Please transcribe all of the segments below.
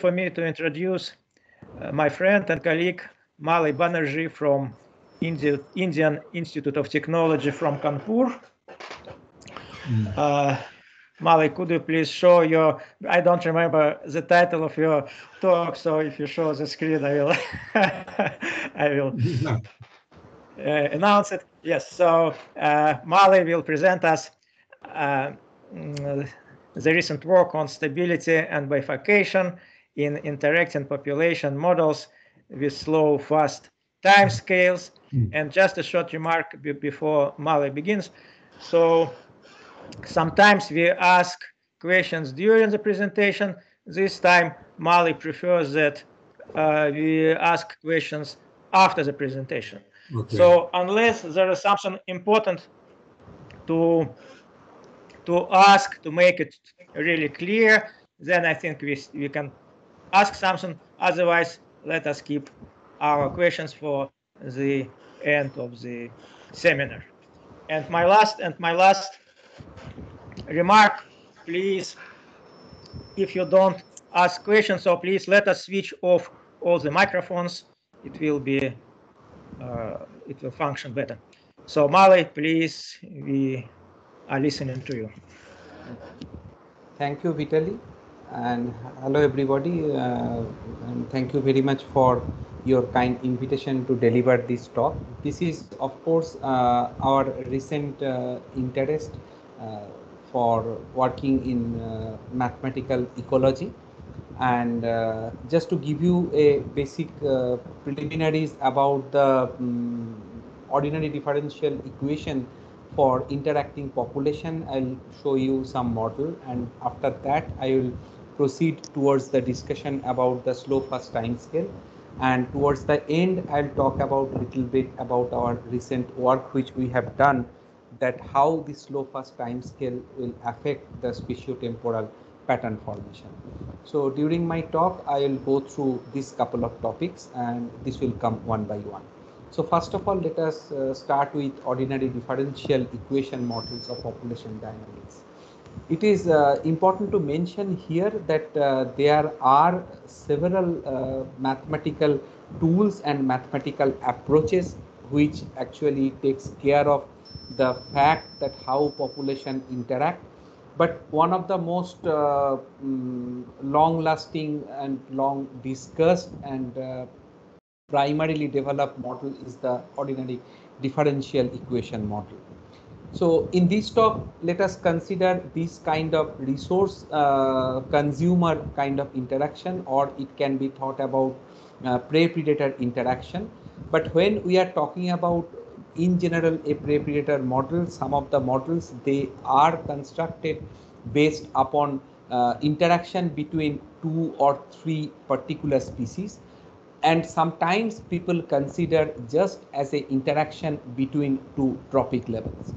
for me to introduce uh, my friend and colleague Malay Banerjee from India, Indian Institute of Technology from Kanpur. Mm. Uh, Malay, could you please show your, I don't remember the title of your talk, so if you show the screen, I will, I will uh, announce it. Yes, so uh, Malay will present us uh, mm, the recent work on stability and bifurcation in interacting population models with slow, fast time scales. Mm. And just a short remark before Mali begins. So sometimes we ask questions during the presentation. This time, Mali prefers that uh, we ask questions after the presentation. Okay. So unless there is something important to to ask to make it really clear, then I think we, we can ask something. Otherwise, let us keep our questions for the end of the seminar. And my last and my last remark, please, if you don't ask questions, so please let us switch off all the microphones. It will be, uh, it will function better. So Mali, please, we are listening to you. Thank you, Vitaly and hello everybody. Uh, and thank you very much for your kind invitation to deliver this talk. This is of course uh, our recent uh, interest uh, for working in uh, mathematical ecology. And uh, just to give you a basic preliminaries about the um, ordinary differential equation for interacting population i'll show you some model. And after that i will proceed towards the discussion about the slow fast time scale and towards the end I'll talk about a little bit about our recent work which we have done that how the slow fast time scale will affect the spatiotemporal pattern formation. So during my talk I will go through these couple of topics and this will come one by one. So first of all let us uh, start with ordinary differential equation models of population dynamics it is uh, important to mention here that uh, there are several uh, mathematical tools and mathematical approaches which actually takes care of the fact that how population interact. But one of the most uh, um, long lasting and long discussed and uh, primarily developed model is the ordinary differential equation model so in this talk, let us consider this kind of resource uh, consumer kind of interaction or it can be thought about uh, prey predator interaction. But when we are talking about in general a prey predator model, some of the models they are constructed based upon uh, interaction between two or three particular species and sometimes people consider just as a interaction between two trophic levels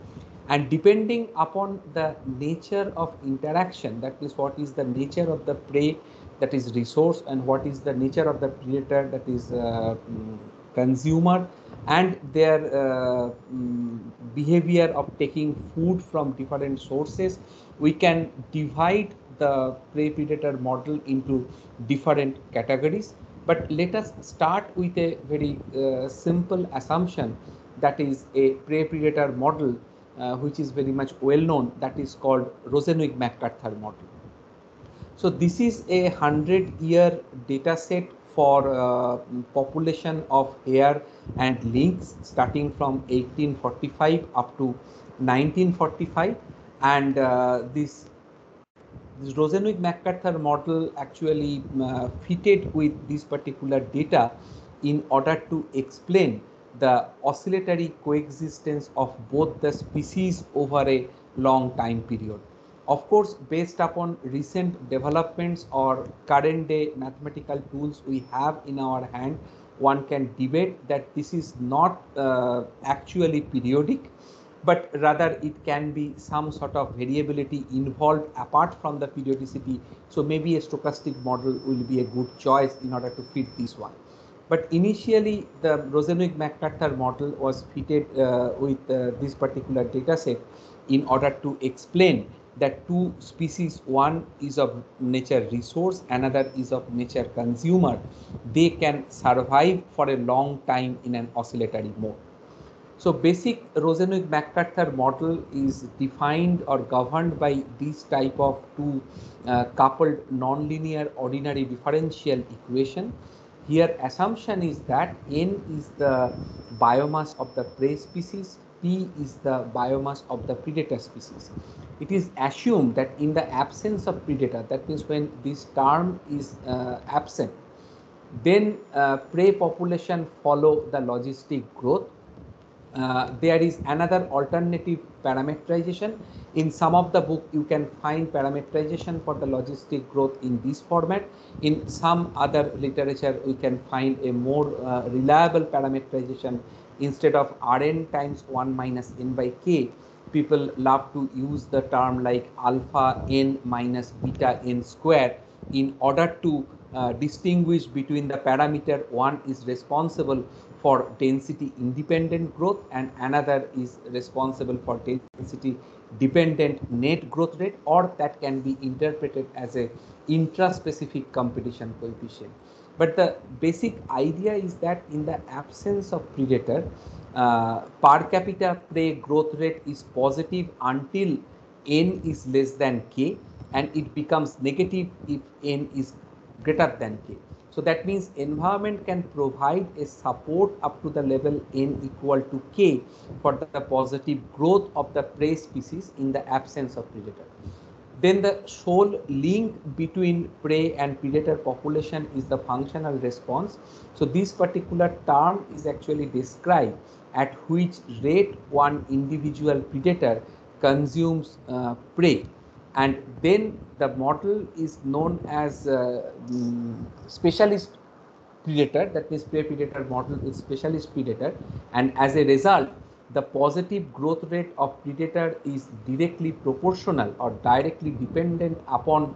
and depending upon the nature of interaction that is what is the nature of the prey that is resource and what is the nature of the predator that is uh, mm, consumer and their uh, mm, behavior of taking food from different sources we can divide the prey predator model into different categories. But let us start with a very uh, simple assumption that is a prey predator model uh, which is very much well known that is called Rosenzweig-MacArthur model. So this is a 100 year data set for uh, population of hare and lynx starting from 1845 up to 1945 and uh, this this Rosenzweig-MacArthur model actually uh, fitted with this particular data in order to explain the oscillatory coexistence of both the species over a long time period. Of course, based upon recent developments or current day mathematical tools we have in our hand, one can debate that this is not uh, actually periodic, but rather it can be some sort of variability involved apart from the periodicity. So maybe a stochastic model will be a good choice in order to fit this one. But initially, the Rosenzweig-MacArthur model was fitted uh, with uh, this particular data set in order to explain that two species, one is of nature resource, another is of nature consumer, they can survive for a long time in an oscillatory mode. So basic Rosenzweig-MacArthur model is defined or governed by this type of two uh, coupled nonlinear ordinary differential equation. Here assumption is that N is the biomass of the prey species, P is the biomass of the predator species it is assumed that in the absence of predator, that means when this term is uh, absent, then uh, prey population follow the logistic growth. Uh, there is another alternative parameterization. In some of the book, you can find parameterization for the logistic growth in this format. In some other literature, we can find a more uh, reliable parameterization instead of Rn times 1 minus n by k people love to use the term like alpha n minus beta n square in order to uh, distinguish between the parameter one is responsible for density independent growth and another is responsible for density dependent net growth rate or that can be interpreted as a intraspecific competition coefficient. But the basic idea is that in the absence of predator, uh, per capita prey growth rate is positive until n is less than k and it becomes negative if n is greater than k. So that means environment can provide a support up to the level n equal to k for the positive growth of the prey species in the absence of predator. Then the sole link between prey and predator population is the functional response. So this particular term is actually described at which rate one individual predator consumes uh, prey and then the model is known as uh, specialist predator. That means prey predator model is specialist predator. And as a result the positive growth rate of predator is directly proportional or directly dependent upon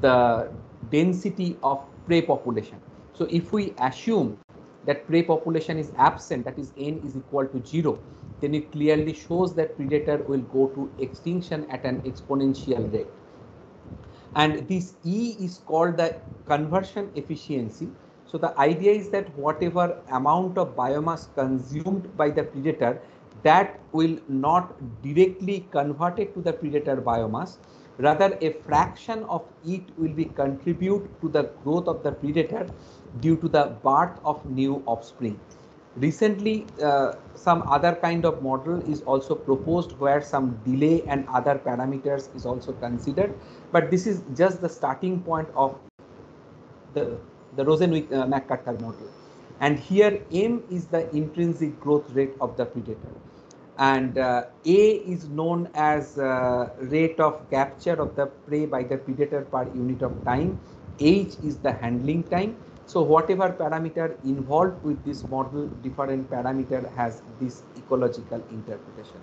the density of prey population. So if we assume that prey population is absent, that is n is equal to 0, then it clearly shows that predator will go to extinction at an exponential rate. And this E is called the conversion efficiency. So the idea is that whatever amount of biomass consumed by the predator, that will not directly converted to the predator biomass. Rather, a fraction of it will be contribute to the growth of the predator due to the birth of new offspring. Recently, uh, some other kind of model is also proposed where some delay and other parameters is also considered. But this is just the starting point of the, the Rosenzweig-MacArthur uh, model. And here M is the intrinsic growth rate of the predator. And uh, A is known as uh, rate of capture of the prey by the predator per unit of time. H is the handling time so whatever parameter involved with this model, different parameter has this ecological interpretation.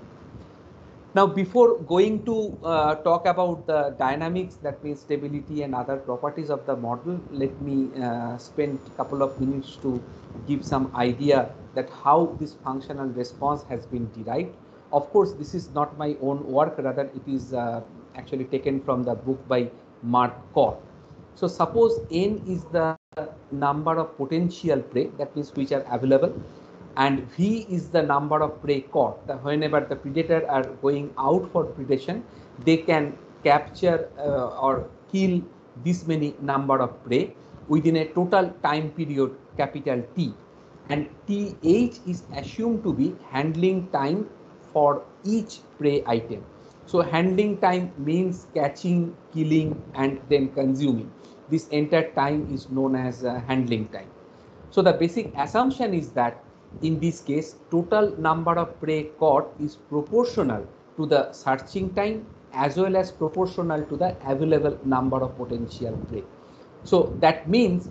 Now, before going to uh, talk about the dynamics, that means stability and other properties of the model, let me uh, spend a couple of minutes to give some idea that how this functional response has been derived. Of course, this is not my own work, rather it is uh, actually taken from the book by Mark Kot. So suppose n is the number of potential prey that means which are available and v is the number of prey caught. The, whenever the predator are going out for predation they can capture uh, or kill this many number of prey within a total time period capital T. And TH is assumed to be handling time for each prey item. So handling time means catching, killing and then consuming this entire time is known as uh, handling time. So the basic assumption is that in this case, total number of prey caught is proportional to the searching time as well as proportional to the available number of potential prey. So that means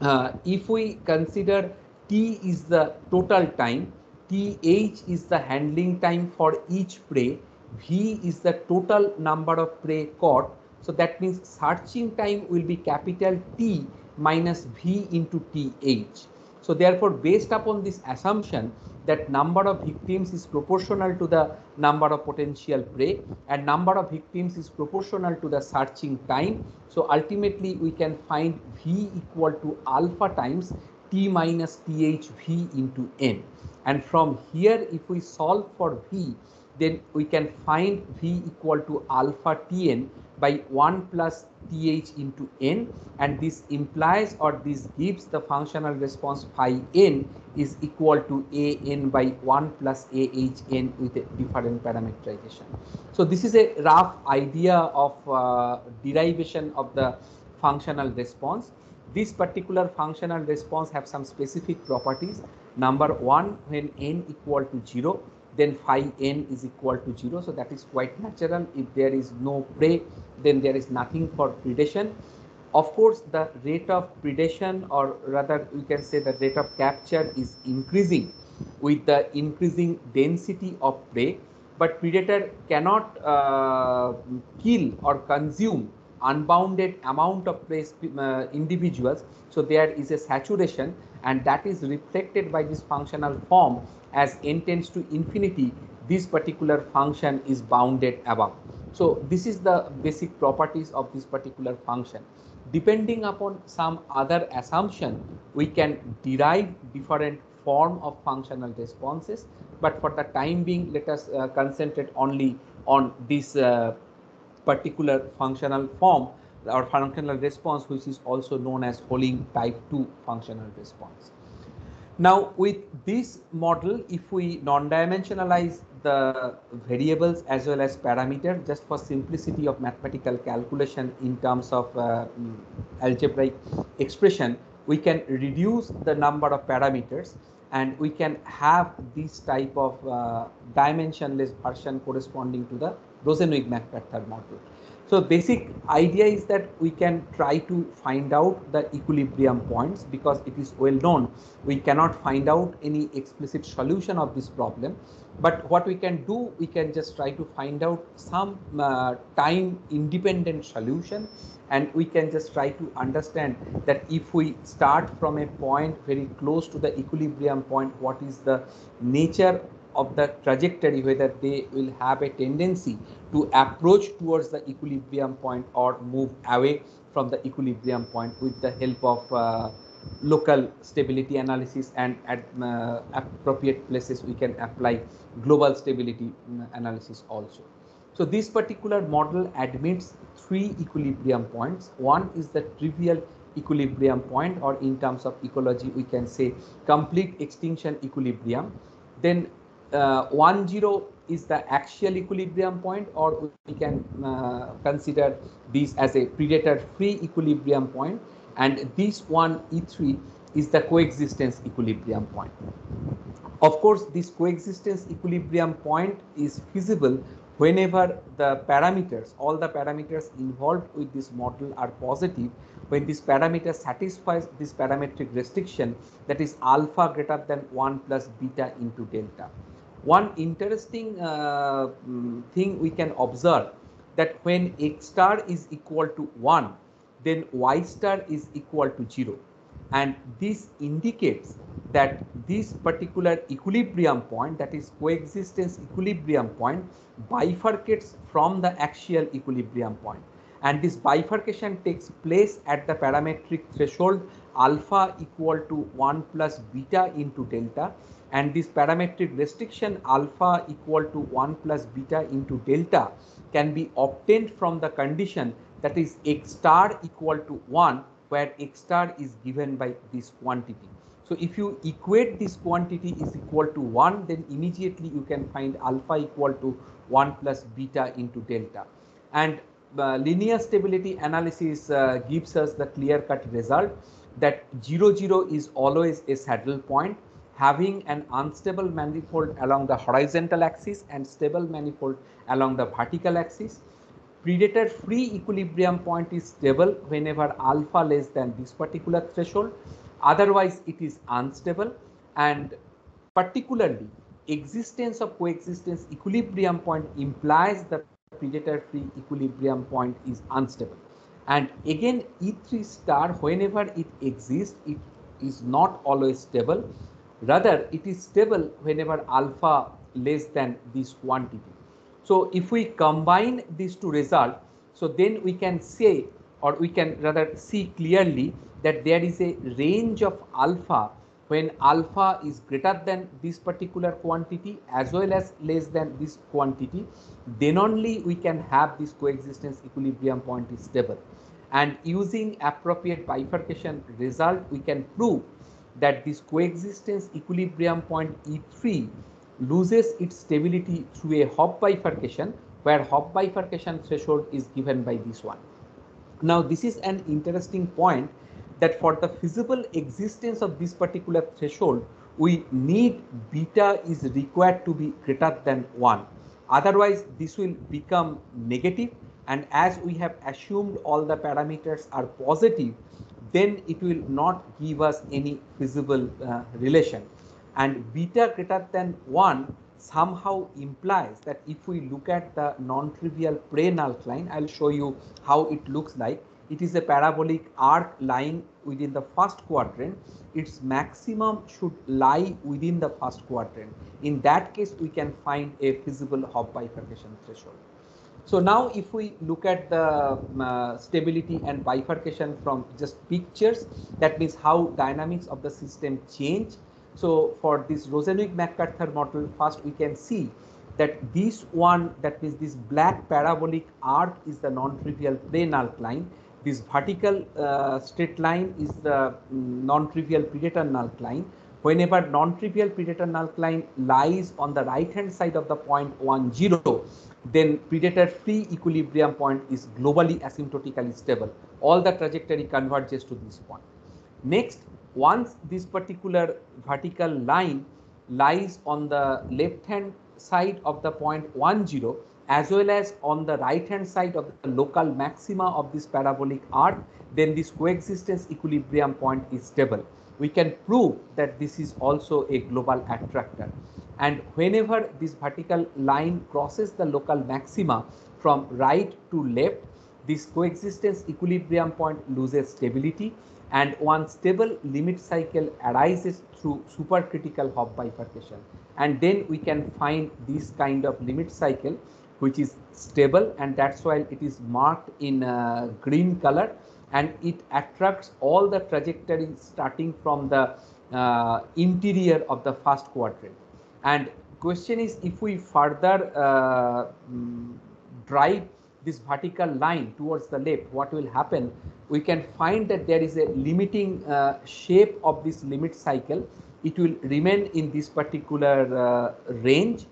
uh, if we consider T is the total time, TH is the handling time for each prey, V is the total number of prey caught so that means searching time will be capital T minus V into TH. So therefore, based upon this assumption that number of victims is proportional to the number of potential prey and number of victims is proportional to the searching time. So ultimately we can find V equal to alpha times T minus THV into N. And from here, if we solve for V, then we can find V equal to alpha Tn by 1 plus th into n and this implies or this gives the functional response phi n is equal to a n by 1 plus a h n with a different parameterization. So this is a rough idea of uh, derivation of the functional response. This particular functional response have some specific properties. Number one, when n equal to 0, then phi n is equal to 0. So that is quite natural. If there is no prey, then there is nothing for predation. Of course, the rate of predation or rather we can say the rate of capture is increasing with the increasing density of prey. But predator cannot uh, kill or consume unbounded amount of prey uh, individuals. So there is a saturation and that is reflected by this functional form as n tends to infinity, this particular function is bounded above. So this is the basic properties of this particular function. Depending upon some other assumption, we can derive different form of functional responses. But for the time being, let us uh, concentrate only on this uh, particular functional form or functional response, which is also known as Holling type 2 functional response. Now with this model, if we non-dimensionalize the variables as well as parameter just for simplicity of mathematical calculation in terms of uh, mm, algebraic expression, we can reduce the number of parameters and we can have this type of uh, dimensionless version corresponding to the Rosenzweig-MacArthur model. So basic idea is that we can try to find out the equilibrium points because it is well known we cannot find out any explicit solution of this problem. But what we can do, we can just try to find out some uh, time independent solution and we can just try to understand that if we start from a point very close to the equilibrium point, what is the nature of the trajectory whether they will have a tendency to approach towards the equilibrium point or move away from the equilibrium point with the help of uh, local stability analysis and at uh, appropriate places we can apply global stability mm, analysis also. So this particular model admits three equilibrium points. One is the trivial equilibrium point or in terms of ecology we can say complete extinction equilibrium. Then uh, 1 0 is the axial equilibrium point or we can uh, consider this as a predator free equilibrium point and this one E3 is the coexistence equilibrium point. Of course, this coexistence equilibrium point is feasible whenever the parameters, all the parameters involved with this model are positive, when this parameter satisfies this parametric restriction that is alpha greater than 1 plus beta into delta. One interesting uh, mm, thing we can observe that when x star is equal to 1, then y star is equal to 0. And this indicates that this particular equilibrium point, that is coexistence equilibrium point, bifurcates from the axial equilibrium. And this bifurcation takes place at the parametric threshold alpha equal to 1 plus beta into delta and this parametric restriction alpha equal to 1 plus beta into delta can be obtained from the condition that is x star equal to 1 where x star is given by this quantity. So if you equate this quantity is equal to 1 then immediately you can find alpha equal to 1 plus beta into delta and uh, linear stability analysis uh, gives us the clear cut result that 0 0 is always a saddle point having an unstable manifold along the horizontal axis and stable manifold along the vertical axis. Predator free equilibrium point is stable whenever alpha less than this particular threshold. Otherwise, it is unstable and particularly existence of coexistence equilibrium point implies that predator free equilibrium point is unstable. And again, E3 star, whenever it exists, it is not always stable. Rather, it is stable whenever alpha less than this quantity. So if we combine these two results, so then we can say or we can rather see clearly that there is a range of alpha when alpha is greater than this particular quantity as well as less than this quantity then only we can have this coexistence equilibrium point is stable and using appropriate bifurcation result we can prove that this coexistence equilibrium point E3 loses its stability through a Hopf bifurcation where Hopf bifurcation threshold is given by this one. Now this is an interesting point that for the feasible existence of this particular threshold, we need beta is required to be greater than 1. Otherwise, this will become negative and as we have assumed all the parameters are positive, then it will not give us any feasible uh, relation. And beta greater than 1 somehow implies that if we look at the non-trivial pre-null I'll show you how it looks like. It is a parabolic arc lying within the first quadrant. Its maximum should lie within the first quadrant. In that case, we can find a feasible Hopf bifurcation threshold. So now if we look at the um, uh, stability and bifurcation from just pictures, that means how dynamics of the system change so for this Rosenzweig-MacArthur model, first we can see that this one, that means this black parabolic arc is the non-trivial pre-null line. This vertical uh, straight line is the mm, non-trivial predator null line. Whenever non-trivial predator null line lies on the right hand side of the point 1, 0, then predator free equilibrium point is globally asymptotically stable. All the trajectory converges to this point. Next, once this particular vertical line lies on the left hand side of the point 1 0 as well as on the right hand side of the local maxima of this parabolic arc then this coexistence equilibrium point is stable we can prove that this is also a global attractor. And whenever this vertical line crosses the local maxima from right to left this coexistence equilibrium point loses stability and one stable limit cycle arises through supercritical Hopf bifurcation. And then we can find this kind of limit cycle which is stable and that's why it is marked in uh, green color and it attracts all the trajectories starting from the uh, interior of the first quadrant and question is if we further uh, mm, drive this vertical line towards the left, what will happen? We can find that there is a limiting uh, shape of this limit cycle. It will remain in this particular uh, range.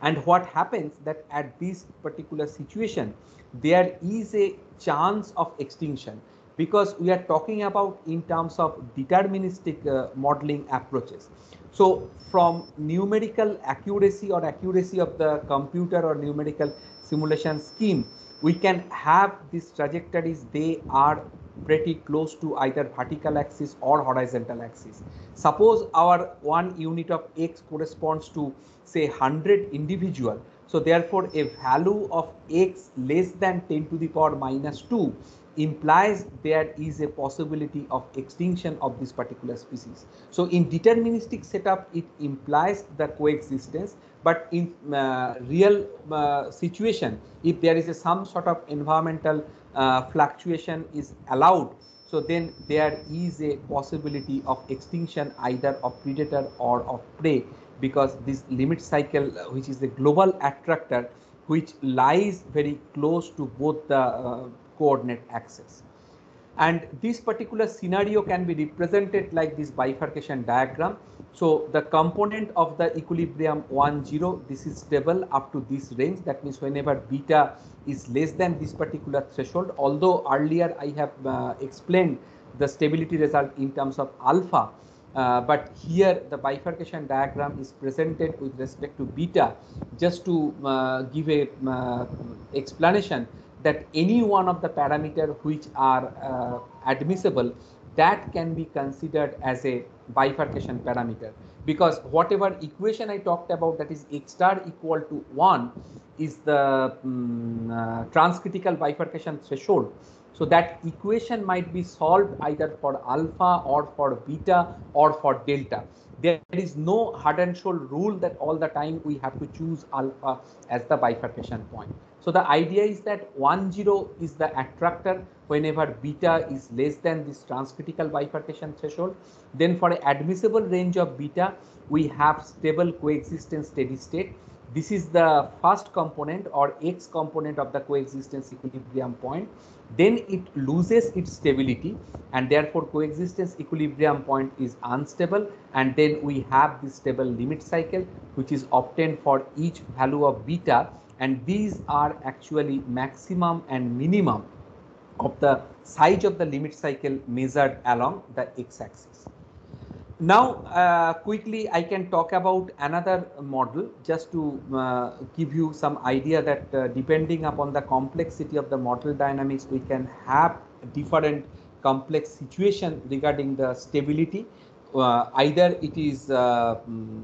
And what happens that at this particular situation, there is a chance of extinction because we are talking about in terms of deterministic uh, modeling approaches. So from numerical accuracy or accuracy of the computer or numerical simulation scheme, we can have these trajectories, they are pretty close to either vertical axis or horizontal axis. Suppose our one unit of x corresponds to say 100 individual. So therefore a value of x less than 10 to the power minus 2 implies there is a possibility of extinction of this particular species. So in deterministic setup, it implies the coexistence, but in uh, real uh, situation, if there is a, some sort of environmental uh, fluctuation is allowed, so then there is a possibility of extinction either of predator or of prey because this limit cycle, which is the global attractor, which lies very close to both the uh, coordinate axes. And this particular scenario can be represented like this bifurcation diagram. So the component of the equilibrium 1, 0, this is stable up to this range. That means whenever beta is less than this particular threshold, although earlier I have uh, explained the stability result in terms of alpha, uh, but here the bifurcation diagram is presented with respect to beta just to uh, give a uh, explanation that any one of the parameter which are uh, admissible that can be considered as a bifurcation parameter because whatever equation I talked about that is x star equal to 1 is the um, transcritical bifurcation threshold. So that equation might be solved either for alpha or for beta or for delta. There is no hard and soul rule that all the time we have to choose alpha as the bifurcation point. So the idea is that 1, 0 is the attractor whenever beta is less than this transcritical bifurcation threshold. Then for admissible range of beta, we have stable coexistence steady state. This is the first component or x component of the coexistence equilibrium point. Then it loses its stability and therefore coexistence equilibrium point is unstable and then we have the stable limit cycle which is obtained for each value of beta and these are actually maximum and minimum of the size of the limit cycle measured along the x-axis. Now, uh, quickly, I can talk about another model just to uh, give you some idea that uh, depending upon the complexity of the model dynamics, we can have different complex situation regarding the stability either it is uh, mm,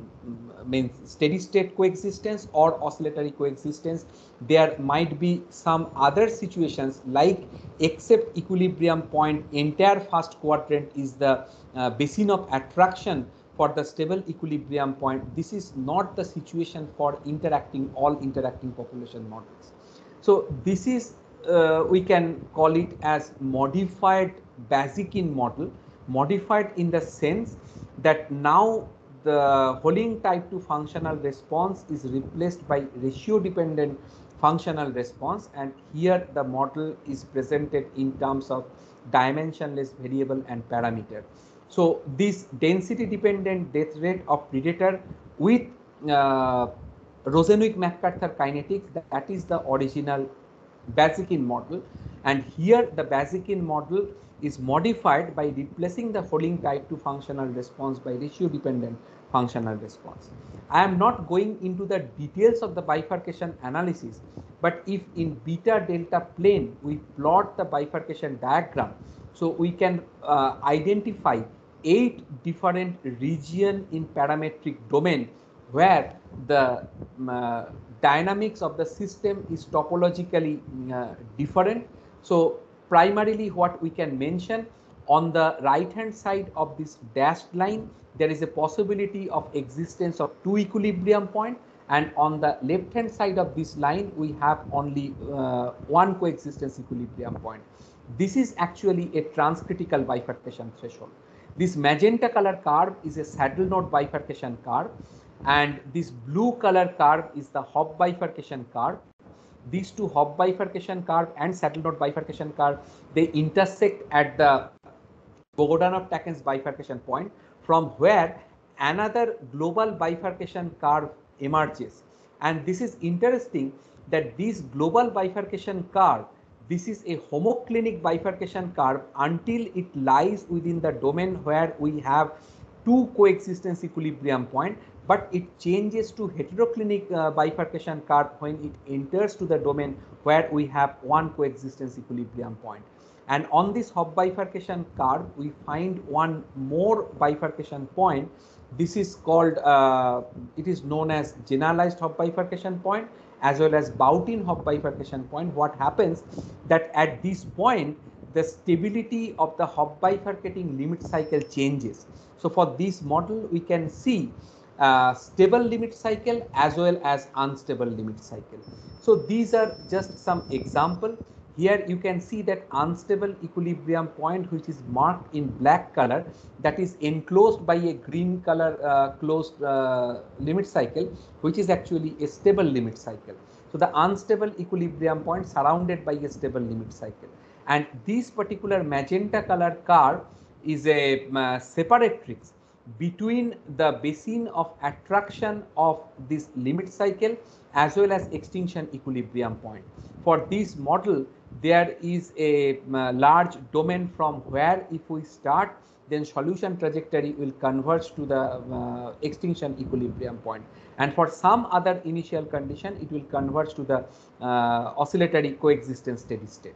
means steady state coexistence or oscillatory coexistence. There might be some other situations like except equilibrium point entire first quadrant is the uh, basin of attraction for the stable equilibrium point. This is not the situation for interacting all interacting population models. So this is uh, we can call it as modified Bazykin model modified in the sense that now the Holling type 2 functional response is replaced by ratio dependent functional response and here the model is presented in terms of dimensionless variable and parameter. So this density dependent death rate of predator with uh, Rosenzweig-MacArthur kinetics that is the original Bazykin model and here the Bazykin model is modified by replacing the Holling type 2 functional response by ratio dependent functional response. I am not going into the details of the bifurcation analysis, but if in beta delta plane we plot the bifurcation diagram, so we can uh, identify eight different region in parametric domain where the uh, dynamics of the system is topologically uh, different. So primarily what we can mention. On the right hand side of this dashed line there is a possibility of existence of two equilibrium point. And on the left hand side of this line we have only uh, one coexistence equilibrium point. This is actually a transcritical bifurcation threshold. This magenta color curve is a saddle node bifurcation curve. And this blue color curve is the Hopf bifurcation curve these two Hopf bifurcation curve and saddle node bifurcation curve, they intersect at the Bogdanov-Takens bifurcation point from where another global bifurcation curve emerges. And this is interesting that this global bifurcation curve, this is a homoclinic bifurcation curve until it lies within the domain where we have two coexistence equilibrium point but it changes to heteroclinic uh, bifurcation curve when it enters to the domain where we have one coexistence equilibrium point. And on this Hopf bifurcation curve, we find one more bifurcation point. This is called, uh, it is known as generalized Hopf bifurcation point as well as Bautin Hopf bifurcation point. What happens that at this point, the stability of the Hopf bifurcating limit cycle changes. So for this model, we can see uh, stable limit cycle as well as unstable limit cycle. So these are just some example. Here you can see that unstable equilibrium point which is marked in black color that is enclosed by a green color uh, closed uh, limit cycle which is actually a stable limit cycle. So the unstable equilibrium point surrounded by a stable limit cycle and this particular magenta color curve is a uh, separatrix between the basin of attraction of this limit cycle as well as extinction equilibrium point. For this model, there is a uh, large domain from where if we start, then solution trajectory will converge to the uh, extinction equilibrium point. And for some other initial condition, it will converge to the uh, oscillatory coexistence steady state.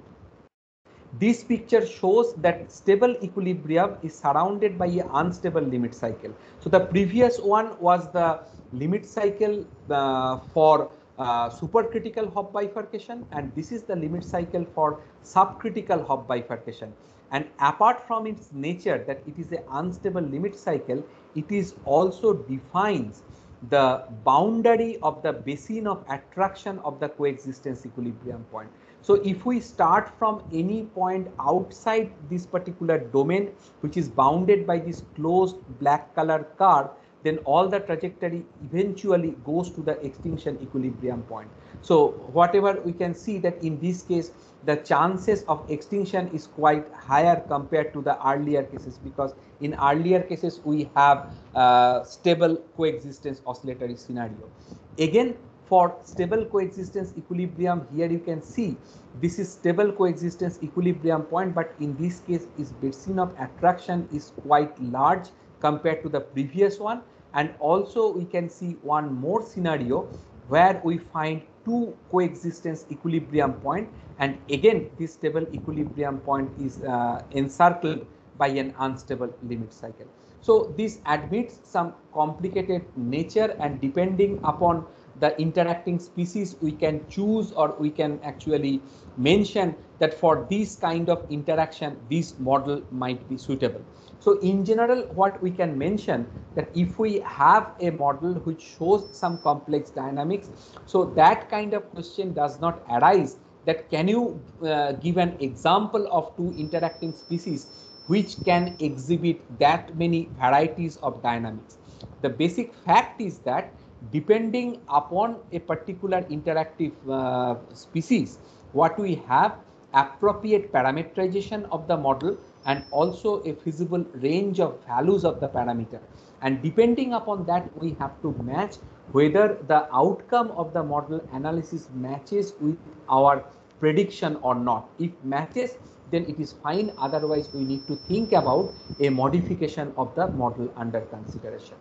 This picture shows that stable equilibrium is surrounded by an unstable limit cycle. So the previous one was the limit cycle uh, for uh, supercritical Hopf bifurcation and this is the limit cycle for subcritical Hopf bifurcation. And apart from its nature that it is an unstable limit cycle, it is also defines the boundary of the basin of attraction of the coexistence equilibrium point. So if we start from any point outside this particular domain, which is bounded by this closed black color curve, then all the trajectory eventually goes to the extinction equilibrium point. So whatever we can see that in this case, the chances of extinction is quite higher compared to the earlier cases because in earlier cases we have uh, stable coexistence oscillatory scenario. Again, for stable coexistence equilibrium here you can see this is stable coexistence equilibrium point but in this case is basin of attraction is quite large compared to the previous one and also we can see one more scenario where we find two coexistence equilibrium point and again this stable equilibrium point is uh, encircled by an unstable limit cycle. So this admits some complicated nature and depending upon the interacting species we can choose or we can actually mention that for this kind of interaction this model might be suitable. So in general what we can mention that if we have a model which shows some complex dynamics so that kind of question does not arise that can you uh, give an example of two interacting species which can exhibit that many varieties of dynamics. The basic fact is that depending upon a particular interactive uh, species, what we have appropriate parameterization of the model and also a feasible range of values of the parameter. And depending upon that, we have to match whether the outcome of the model analysis matches with our prediction or not. If matches, then it is fine. Otherwise, we need to think about a modification of the model under consideration.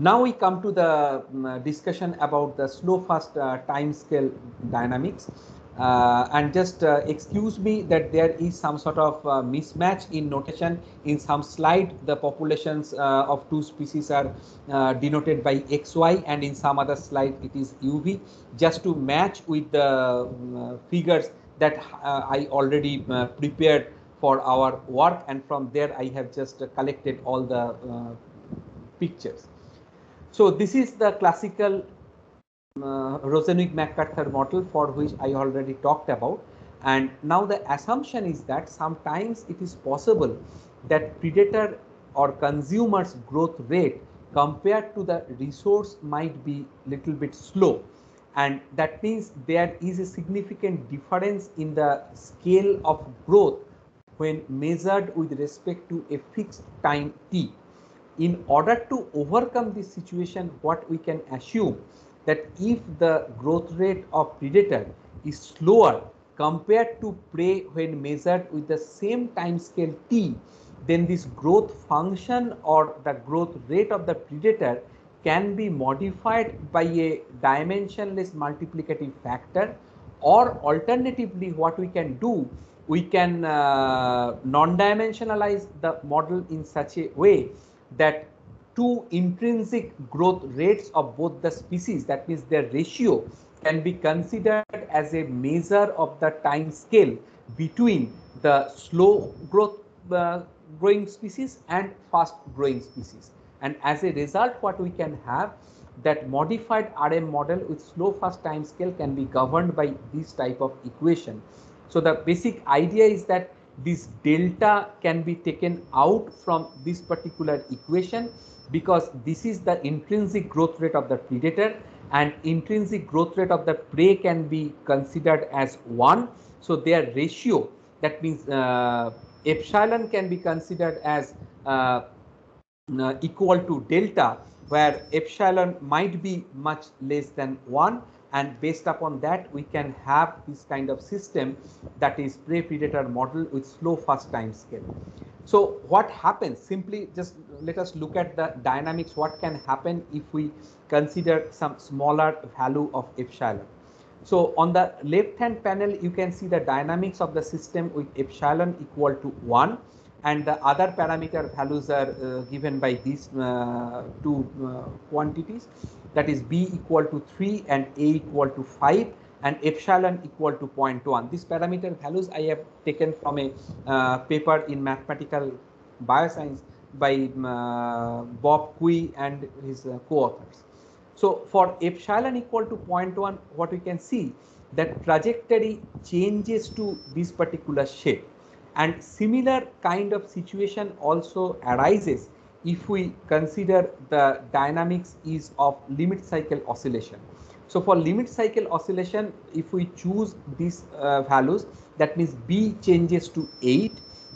Now we come to the um, discussion about the slow fast uh, time scale dynamics. Uh, and just uh, excuse me that there is some sort of uh, mismatch in notation in some slide the populations uh, of two species are denoted by xy and in some other slide it is uv just to match with the um, figures that I already prepared for our work and from there I have just collected all the pictures. So this is the classical uh, Rosenzweig-MacArthur model for which I already talked about. And now the assumption is that sometimes it is possible that predator or consumer's growth rate compared to the resource might be little bit slow. And that means there is a significant difference in the scale of growth when measured with respect to a fixed time t in order to overcome this situation, what we can assume that if the growth rate of predator is slower compared to prey when measured with the same time scale t, then this growth function or the growth rate of the predator can be modified by a dimensionless multiplicative factor or alternatively what we can do we can uh, non-dimensionalize the model in such a way that two intrinsic growth rates of both the species, that means their ratio, can be considered as a measure of the time scale between the slow growth uh, growing species and fast growing species. And as a result, what we can have that modified RM model with slow fast time scale can be governed by this type of equation. So the basic idea is that this delta can be taken out from this particular equation because this is the intrinsic growth rate of the predator and intrinsic growth rate of the prey can be considered as 1. So their ratio that means uh, epsilon can be considered as uh, uh, equal to delta where epsilon might be much less than 1 and based upon that we can have this kind of system that is prey predator model with slow fast time scale. So what happens? Simply just let us look at the dynamics. What can happen if we consider some smaller value of epsilon? So on the left hand panel you can see the dynamics of the system with epsilon equal to 1 and the other parameter values are uh, given by these uh, two uh, quantities that is b equal to 3 and a equal to 5 and epsilon equal to 0.1. These parameter values I have taken from a uh, paper in mathematical bioscience by um, uh, Bob Cui and his uh, co-authors. So for epsilon equal to 0.1, what we can see that trajectory changes to this particular shape and similar kind of situation also arises if we consider the dynamics is of limit cycle oscillation. So for limit cycle oscillation, if we choose these uh, values, that means B changes to 8,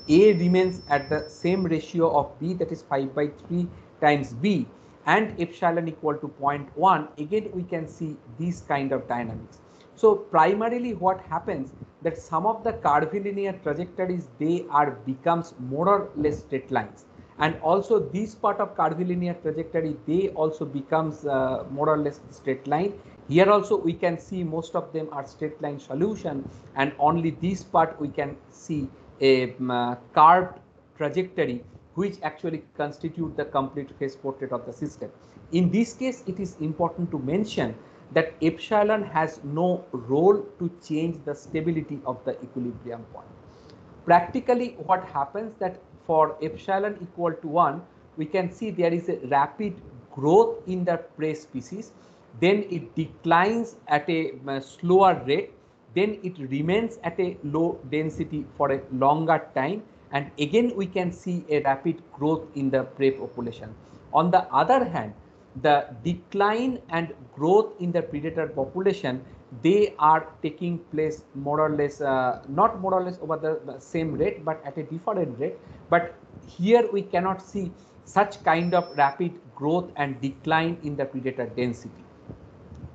A remains at the same ratio of B that is 5 by 3 times B and epsilon equal to 0.1, again we can see these kind of dynamics. So primarily what happens that some of the curvilinear trajectories they are becomes more or less straight lines and also this part of curvilinear trajectory they also becomes uh, more or less straight line here also we can see most of them are straight line solution and only this part we can see a um, uh, curved trajectory which actually constitute the complete phase portrait of the system. In this case, it is important to mention that epsilon has no role to change the stability of the equilibrium point. Practically what happens that for epsilon equal to 1, we can see there is a rapid growth in the prey species. Then it declines at a uh, slower rate, then it remains at a low density for a longer time. And again we can see a rapid growth in the prey population. On the other hand, the decline and growth in the predator population they are taking place more or less uh, not more or less over the same rate but at a different rate. But here we cannot see such kind of rapid growth and decline in the predator density.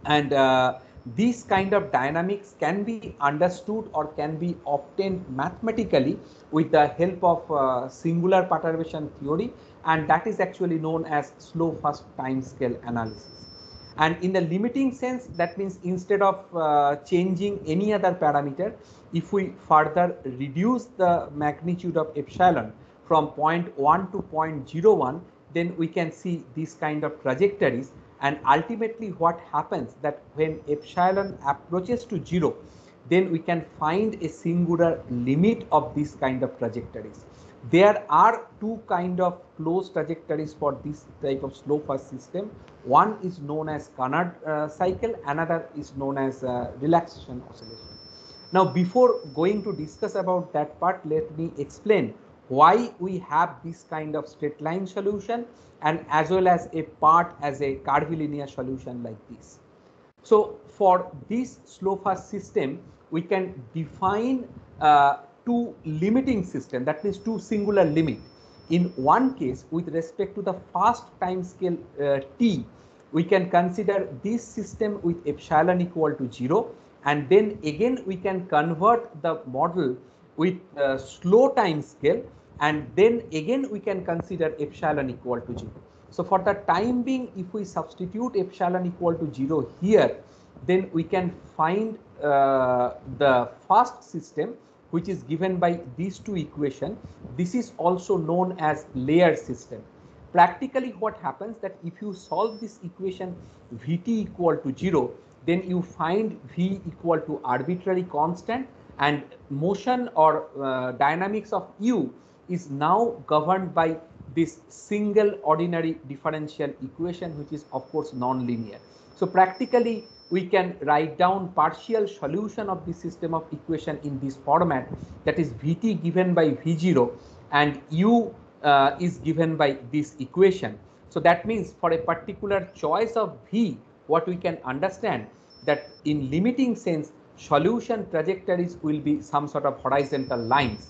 And uh, these kind of dynamics can be understood or can be obtained mathematically with the help of uh, singular perturbation theory. And that is actually known as slow fast time scale analysis and in the limiting sense that means instead of uh, changing any other parameter if we further reduce the magnitude of epsilon from 0.1 to 0.01 then we can see these kind of trajectories. And ultimately what happens that when epsilon approaches to zero then we can find a singular limit of this kind of trajectories. There are two kind of closed trajectories for this type of slow fast system one is known as canard uh, cycle another is known as uh, relaxation oscillation now before going to discuss about that part let me explain why we have this kind of straight line solution and as well as a part as a curvilinear solution like this. So for this slow fast system, we can define uh, two limiting system that means two singular limit. In one case with respect to the fast time scale uh, t, we can consider this system with epsilon equal to 0 and then again we can convert the model with slow time scale and then again we can consider epsilon equal to 0. So for the time being, if we substitute epsilon equal to 0 here, then we can find uh, the first system which is given by these two equation. This is also known as layer system. Practically what happens that if you solve this equation Vt equal to 0, then you find V equal to arbitrary constant and motion or uh, dynamics of U is now governed by this single ordinary differential equation which is of course non-linear. So practically we can write down partial solution of the system of equation in this format that is Vt given by V0 and U uh, is given by this equation. So that means for a particular choice of V what we can understand that in limiting sense solution trajectories will be some sort of horizontal lines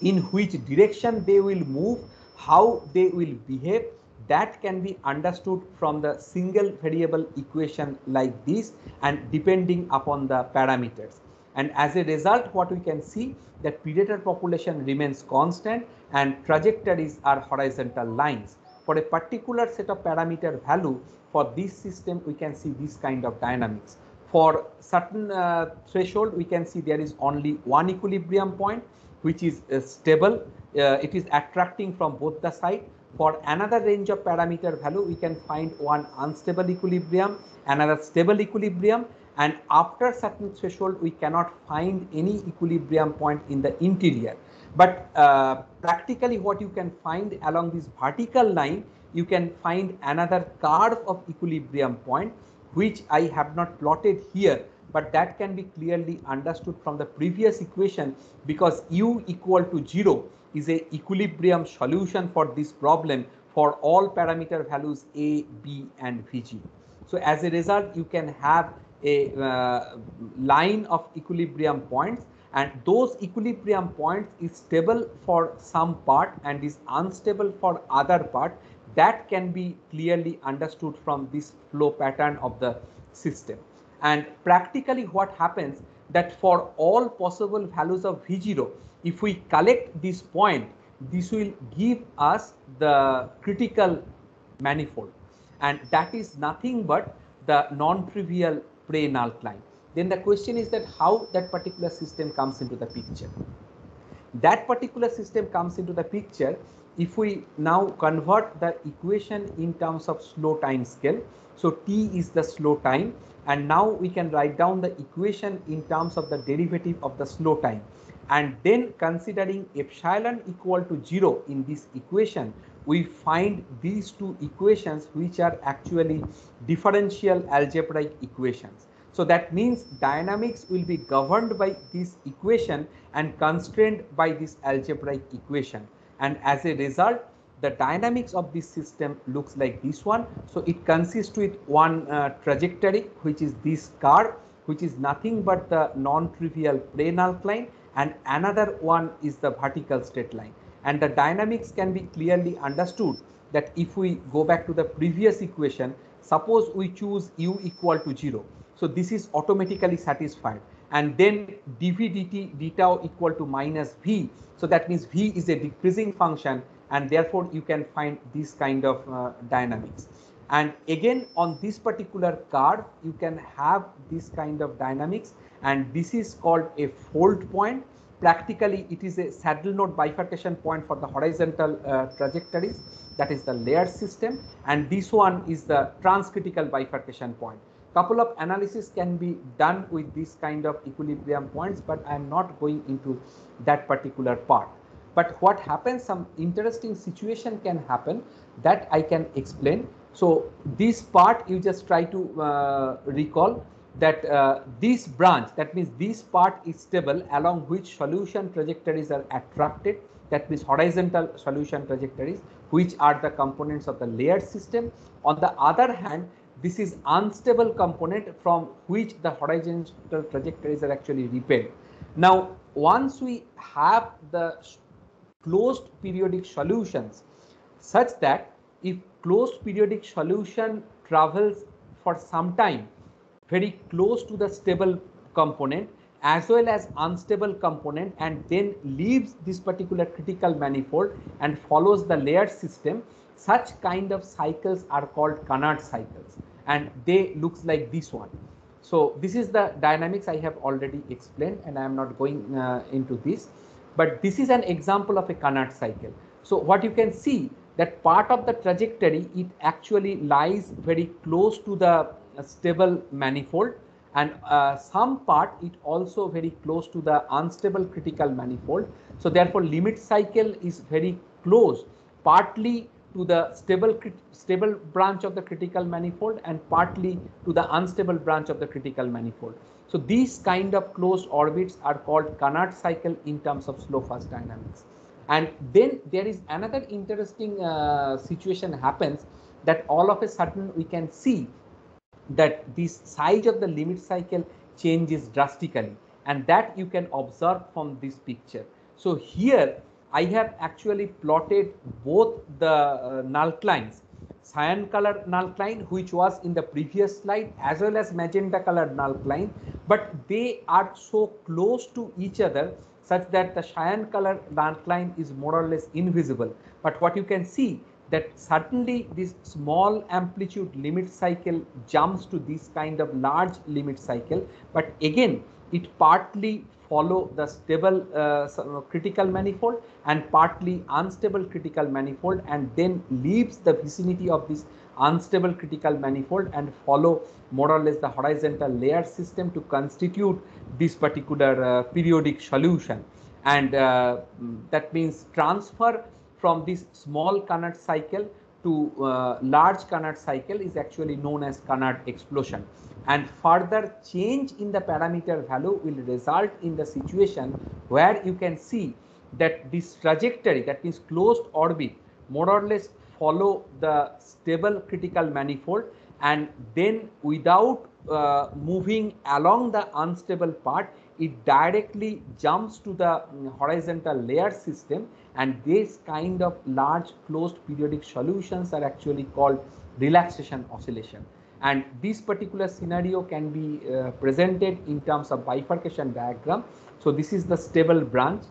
in which direction they will move how they will behave that can be understood from the single variable equation like this and depending upon the parameters and as a result what we can see that predator population remains constant and trajectories are horizontal lines. For a particular set of parameter value for this system we can see this kind of dynamics. For certain uh, threshold we can see there is only one equilibrium point which is uh, stable. Uh, it is attracting from both the side. For another range of parameter value, we can find one unstable equilibrium, another stable equilibrium, and after certain threshold, we cannot find any equilibrium point in the interior. But uh, practically what you can find along this vertical line, you can find another curve of equilibrium point, which I have not plotted here, but that can be clearly understood from the previous equation because u equal to 0 is a equilibrium solution for this problem for all parameter values a, b and vg. So as a result, you can have a uh, line of equilibrium points and those equilibrium points is stable for some part and is unstable for other part that can be clearly understood from this flow pattern of the system. And practically what happens that for all possible values of V0, if we collect this point, this will give us the critical manifold. And that is nothing but the non-trivial pre-null Then the question is that how that particular system comes into the picture. That particular system comes into the picture if we now convert the equation in terms of slow time scale. So t is the slow time and now we can write down the equation in terms of the derivative of the slow time and then considering epsilon equal to 0 in this equation we find these two equations which are actually differential algebraic equations. So that means dynamics will be governed by this equation and constrained by this algebraic equation. And as a result, the dynamics of this system looks like this one. So it consists with one uh, trajectory, which is this curve, which is nothing but the non-trivial plane line and another one is the vertical straight line and the dynamics can be clearly understood that if we go back to the previous equation, suppose we choose u equal to 0. So this is automatically satisfied and then dv dt d tau equal to minus v. So that means v is a decreasing function and therefore you can find this kind of uh, dynamics. And again on this particular card you can have this kind of dynamics and this is called a fold point practically it is a saddle node bifurcation point for the horizontal uh, trajectories that is the layer system and this one is the transcritical bifurcation point. Couple of analysis can be done with this kind of equilibrium points but i am not going into that particular part. But what happens some interesting situation can happen that i can explain. So this part you just try to uh, recall that uh, this branch, that means this part is stable along which solution trajectories are attracted, that means horizontal solution trajectories, which are the components of the layered system. On the other hand, this is unstable component from which the horizontal trajectories are actually repelled. Now, once we have the closed periodic solutions such that if closed periodic solution travels for some time very close to the stable component as well as unstable component and then leaves this particular critical manifold and follows the layered system such kind of cycles are called Canard cycles and they looks like this one. So this is the dynamics I have already explained and I am not going uh, into this but this is an example of a Canard cycle. So what you can see that part of the trajectory it actually lies very close to the stable manifold and uh, some part it also very close to the unstable critical manifold. So therefore limit cycle is very close partly to the stable stable branch of the critical manifold and partly to the unstable branch of the critical manifold. So these kind of closed orbits are called Canard cycle in terms of slow fast dynamics. And then there is another interesting uh, situation happens that all of a sudden we can see that this size of the limit cycle changes drastically and that you can observe from this picture. So here I have actually plotted both the uh, nullclines, cyan color nullcline which was in the previous slide as well as magenta color nullcline, but they are so close to each other such that the cyan color nullcline is more or less invisible. But what you can see that certainly this small amplitude limit cycle jumps to this kind of large limit cycle. But again it partly follow the stable uh, critical manifold and partly unstable critical manifold and then leaves the vicinity of this unstable critical manifold and follow more or less the horizontal layer system to constitute this particular uh, periodic solution. And uh, that means transfer from this small canard cycle to uh, large canard cycle is actually known as canard explosion. And further change in the parameter value will result in the situation where you can see that this trajectory that means closed orbit more or less follow the stable critical manifold and then without uh, moving along the unstable part it directly jumps to the mm, horizontal layer system and this kind of large closed periodic solutions are actually called relaxation oscillation. And this particular scenario can be uh, presented in terms of bifurcation diagram. So this is the stable branch.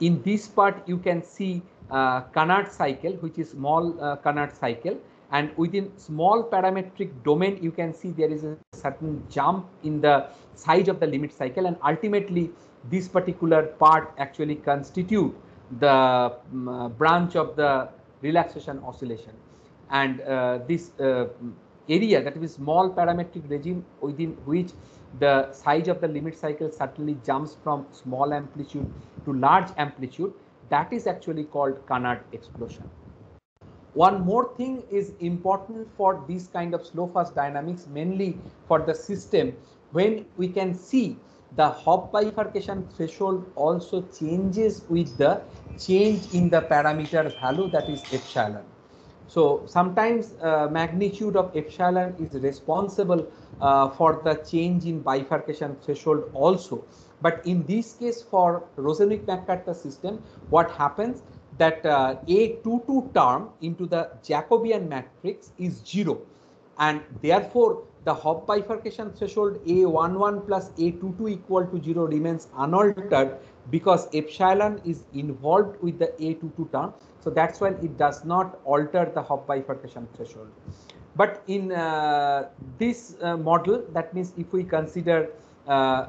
In this part you can see uh, cycle which is small uh, cycle. And within small parametric domain you can see there is a certain jump in the size of the limit cycle. And ultimately this particular part actually constitute the um, branch of the relaxation oscillation and uh, this uh, area that is small parametric regime within which the size of the limit cycle suddenly jumps from small amplitude to large amplitude that is actually called canard explosion. One more thing is important for this kind of slow fast dynamics mainly for the system when we can see the Hopf bifurcation threshold also changes with the change in the parameter value that is epsilon. So sometimes uh, magnitude of epsilon is responsible uh, for the change in bifurcation threshold also. But in this case for Rosenzweig-MacArthur system, what happens that uh, A22 term into the Jacobian matrix is 0 and therefore the Hopf bifurcation threshold A11 plus A22 equal to 0 remains unaltered because epsilon is involved with the A22 term. So that's why it does not alter the Hopf bifurcation threshold. But in uh, this uh, model, that means if we consider uh,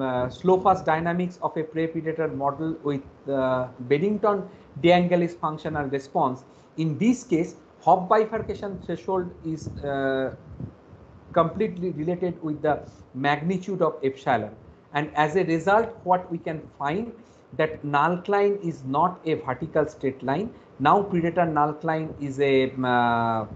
uh slow fast dynamics of a prey-predator model with uh, Beddington de functional response, in this case, Hopf bifurcation threshold is uh, completely related with the magnitude of epsilon. And as a result what we can find that null cline is not a vertical straight line. Now predator null cline is a uh,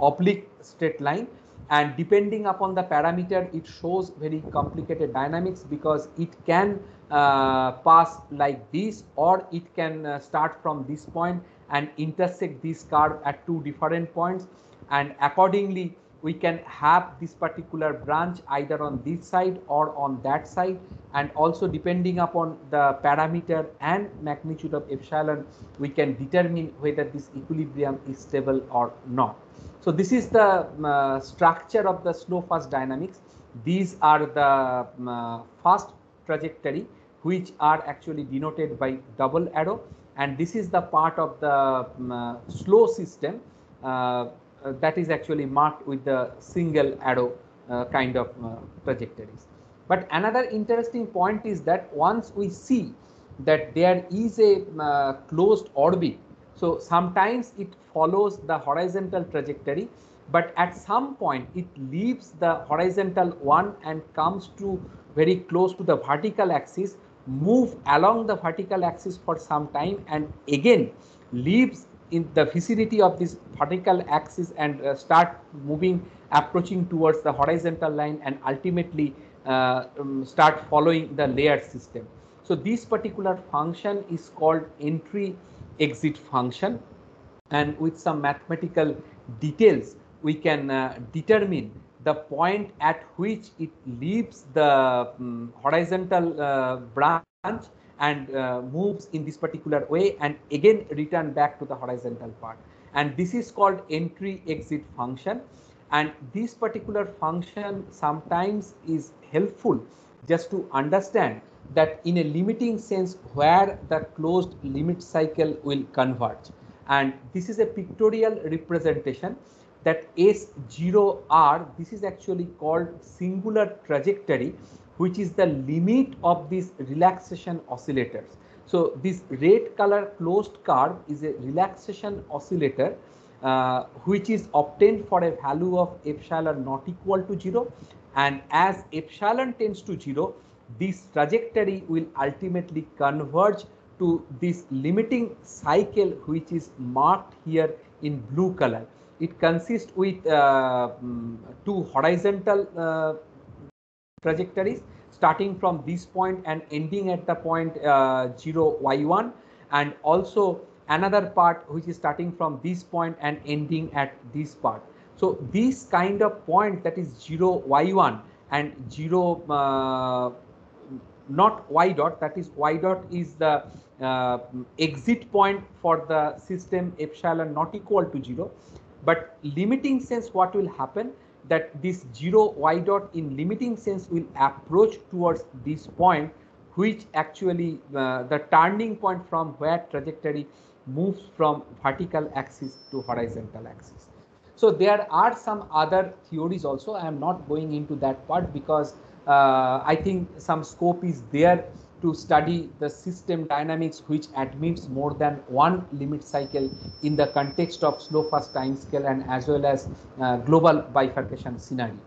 oblique straight line. And depending upon the parameter it shows very complicated dynamics because it can uh, pass like this or it can uh, start from this point and intersect this curve at two different points. And accordingly we can have this particular branch either on this side or on that side and also depending upon the parameter and magnitude of epsilon we can determine whether this equilibrium is stable or not. So this is the uh, structure of the slow fast dynamics. These are the um, uh, fast trajectory which are actually denoted by double arrow and this is the part of the um, uh, slow system uh, that is actually marked with the single arrow uh, kind of uh, trajectories. But another interesting point is that once we see that there is a closed orbit, so sometimes it follows the horizontal trajectory, but at some point it leaves the horizontal one and comes to very close to the vertical axis, move along the vertical axis for some time and again leaves in the vicinity of this vertical axis and uh, start moving approaching towards the horizontal line and ultimately uh, um, start following the layer system. So this particular function is called entry exit function and with some mathematical details we can uh, determine the point at which it leaves the um, horizontal uh, branch and uh, moves in this particular way and again return back to the horizontal part. And this is called entry exit function. And this particular function sometimes is helpful just to understand that in a limiting sense where the closed limit cycle will converge. And this is a pictorial representation that S0R this is actually called singular trajectory which is the limit of these relaxation oscillators. So this red color closed curve is a relaxation oscillator uh, which is obtained for a value of epsilon not equal to 0 and as epsilon tends to 0 this trajectory will ultimately converge to this limiting cycle which is marked here in blue color. It consists with uh, mm, two horizontal uh, trajectories starting from this point and ending at the point uh, 0 y1 and also another part which is starting from this point and ending at this part. So this kind of point that is 0 y1 and 0 uh, not y dot that is y dot is the uh, exit point for the system epsilon not equal to 0 but limiting sense what will happen that this 0 y dot in limiting sense will approach towards this point which actually uh, the turning point from where trajectory moves from vertical axis to horizontal axis. So there are some other theories also. I am not going into that part because uh, I think some scope is there to study the system dynamics which admits more than one limit cycle in the context of slow fast time scale and as well as uh, global bifurcation scenario.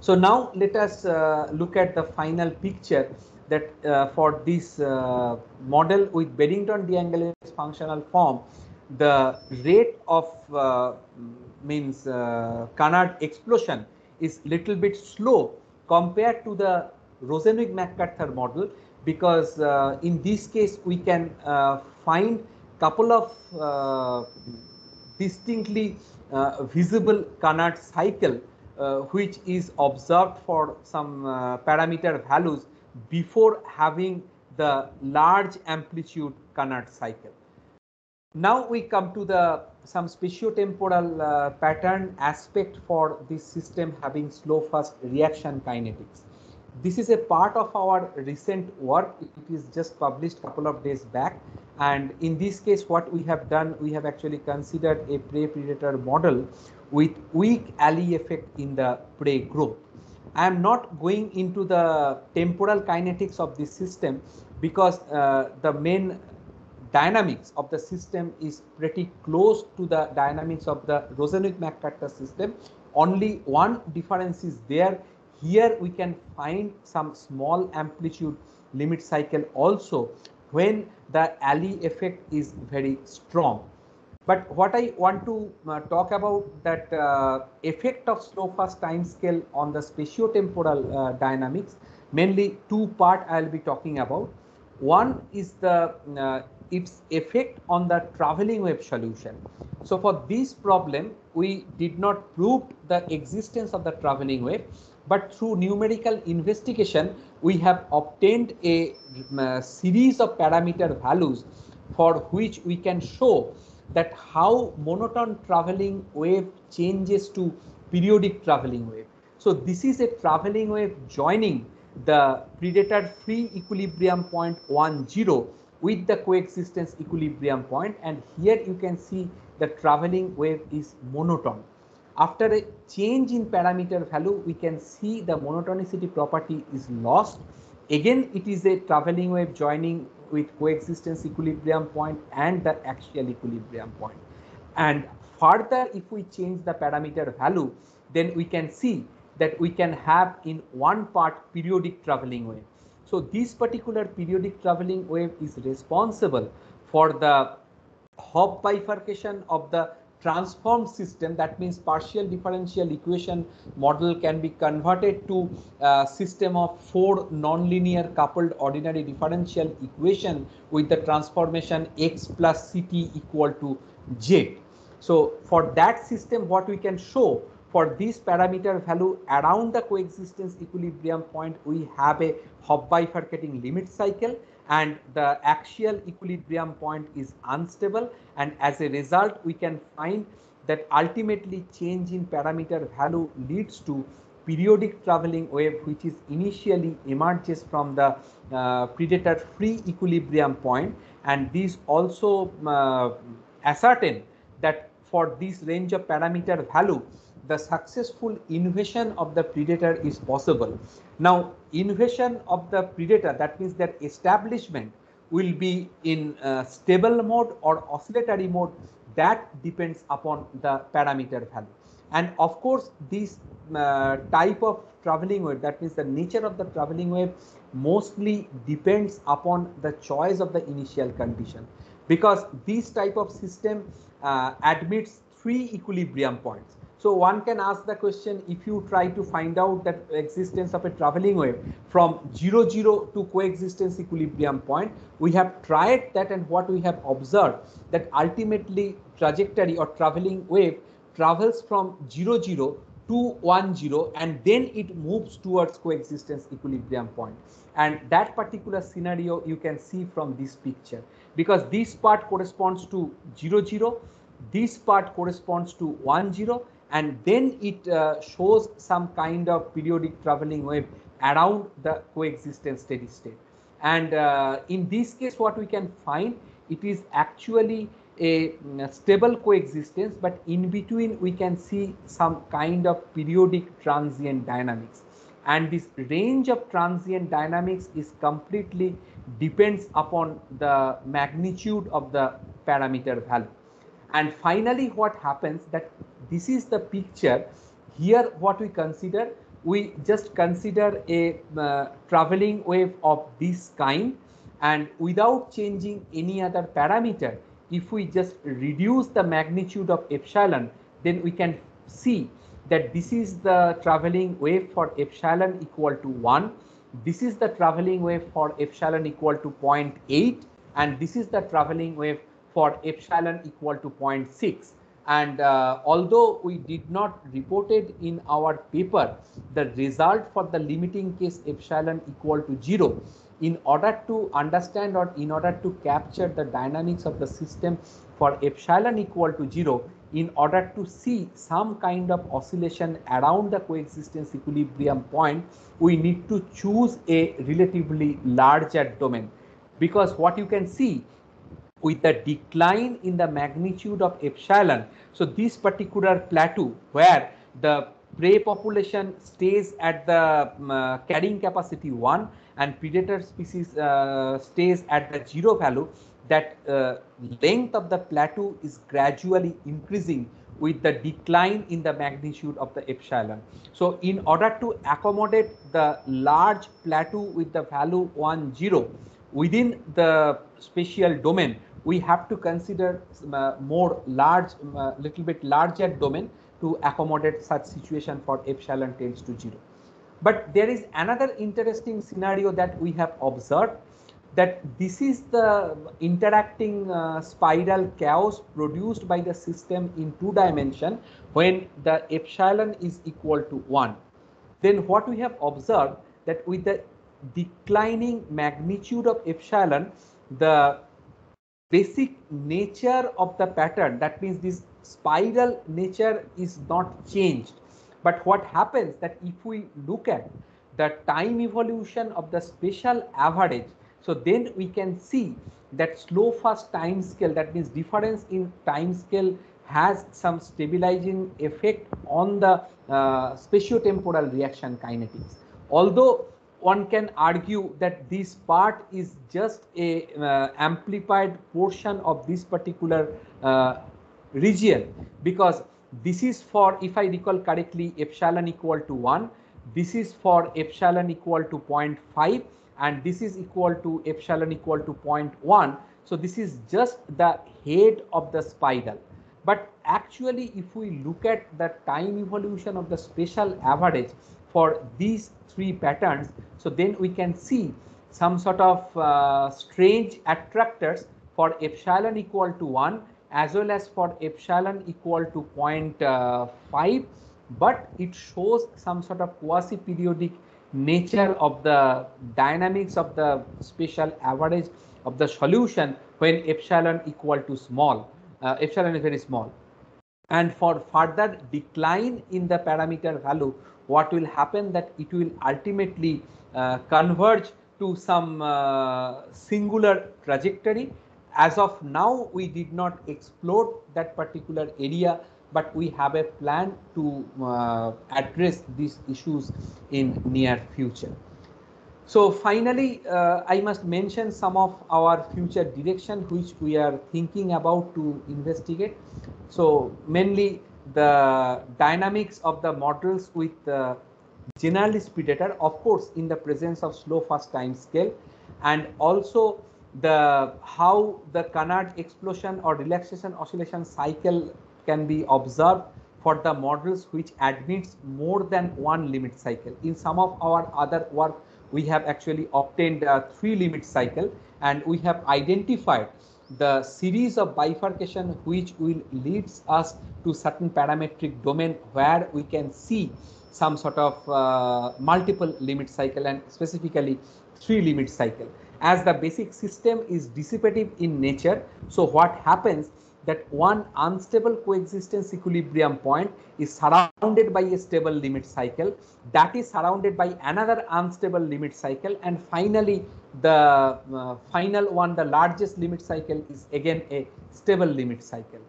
So now let us uh, look at the final picture that uh, for this uh, model with Beddington de functional form, the rate of uh, means uh, canard explosion is little bit slow compared to the Rosenzweig-MacArthur model because uh, in this case we can uh, find couple of uh, distinctly uh, visible Canard cycle uh, which is observed for some uh, parameter values before having the large amplitude Canard cycle. Now we come to the some spatiotemporal pattern aspect for this system having slow fast reaction kinetics this is a part of our recent work. It is just published couple of days back. And in this case what we have done we have actually considered a prey predator model with weak Allee effect in the prey group. I am not going into the temporal kinetics of this system because uh, the main dynamics of the system is pretty close to the dynamics of the Rosenzweig-MacArthur system. Only one difference is there here we can find some small amplitude limit cycle also when the Allee effect is very strong. But what I want to uh, talk about that uh, effect of slow fast time scale on the spatiotemporal uh, dynamics, mainly two part I'll be talking about. One is the uh, its effect on the traveling wave solution. So for this problem, we did not prove the existence of the traveling wave, but through numerical investigation, we have obtained a, mm, a series of parameter values for which we can show that how monotone traveling wave changes to periodic traveling wave. So this is a traveling wave joining the predator free equilibrium point 1 0 with the coexistence equilibrium point and here you can see the traveling wave is monotone. After a change in parameter value, we can see the monotonicity property is lost. Again, it is a traveling wave joining with coexistence equilibrium point and the axial equilibrium point. And further, if we change the parameter value, then we can see that we can have in one part periodic traveling wave. So this particular periodic traveling wave is responsible for the Hopf bifurcation of the transformed system that means partial differential equation model can be converted to a system of four nonlinear coupled ordinary differential equation with the transformation x plus ct equal to z. So for that system what we can show for this parameter value around the coexistence equilibrium point we have a Hopf bifurcating limit cycle and the axial equilibrium point is unstable. And as a result we can find that ultimately change in parameter value leads to periodic traveling wave which is initially emerges from the uh, predator free equilibrium point. And these also uh, ascertain that for this range of parameter value the successful invasion of the predator is possible. Now, invasion of the predator, that means that establishment will be in uh, stable mode or oscillatory mode, that depends upon the parameter value. And of course, this uh, type of traveling wave, that means the nature of the traveling wave mostly depends upon the choice of the initial condition because this type of system uh, admits three equilibrium points. So one can ask the question if you try to find out that existence of a traveling wave from 0 0 to coexistence equilibrium point, we have tried that and what we have observed that ultimately trajectory or traveling wave travels from 0 0 to 1 0 and then it moves towards coexistence equilibrium point. and that particular scenario you can see from this picture because this part corresponds to 0 0 this part corresponds to 1 0 and then it uh, shows some kind of periodic traveling wave around the coexistence steady state. And uh, in this case what we can find it is actually a, a stable coexistence but in between we can see some kind of periodic transient dynamics. And this range of transient dynamics is completely depends upon the magnitude of the parameter value. And finally what happens that this is the picture. Here what we consider we just consider a uh, traveling wave of this kind. And without changing any other parameter if we just reduce the magnitude of epsilon then we can see that this is the traveling wave for epsilon equal to 1 this is the traveling wave for epsilon equal to 0.8 and this is the traveling wave for epsilon equal to 0.6 and uh, although we did not report it in our paper the result for the limiting case epsilon equal to 0 in order to understand or in order to capture the dynamics of the system for epsilon equal to 0 in order to see some kind of oscillation around the coexistence equilibrium point we need to choose a relatively larger domain. Because what you can see with the decline in the magnitude of epsilon. So this particular plateau where the prey population stays at the um, uh, carrying capacity 1 and predator species uh, stays at the zero value, that uh, length of the plateau is gradually increasing with the decline in the magnitude of the epsilon. So in order to accommodate the large plateau with the value 1 0 within the spatial domain, we have to consider uh, more large, uh, little bit larger domain to accommodate such situation for epsilon tends to zero. But there is another interesting scenario that we have observed that this is the interacting uh, spiral chaos produced by the system in two dimension when the epsilon is equal to 1. Then what we have observed that with the declining magnitude of epsilon, the basic nature of the pattern. That means this spiral nature is not changed. But what happens that if we look at the time evolution of the spatial average so then we can see that slow fast time scale that means difference in time scale has some stabilizing effect on the uh, spatiotemporal reaction kinetics. Although one can argue that this part is just a uh, amplified portion of this particular uh, region. Because this is for if i recall correctly epsilon equal to 1 this is for epsilon equal to 0.5 and this is equal to epsilon equal to 0.1 so this is just the head of the spiral. But actually if we look at the time evolution of the spatial average for these three patterns. So then we can see some sort of uh, strange attractors for epsilon equal to 1 as well as for epsilon equal to 0.5 but it shows some sort of quasi periodic nature of the dynamics of the spatial average of the solution when epsilon equal to small uh, epsilon is very small. And for further decline in the parameter value what will happen that it will ultimately uh, converge to some uh, singular trajectory as of now we did not explore that particular area but we have a plan to uh, address these issues in near future. So finally, uh, I must mention some of our future direction which we are thinking about to investigate. So mainly the dynamics of the models with the generalist predator, of course, in the presence of slow fast time scale, and also the how the canard explosion or relaxation oscillation cycle can be observed for the models which admits more than one limit cycle. In some of our other work, we have actually obtained a three limit cycle and we have identified the series of bifurcation which will leads us to certain parametric domain where we can see some sort of uh, multiple limit cycle and specifically three limit cycle. As the basic system is dissipative in nature so what happens that one unstable coexistence equilibrium point is surrounded by a stable limit cycle that is surrounded by another unstable limit cycle and finally the uh, final one the largest limit cycle is again a stable limit cycle.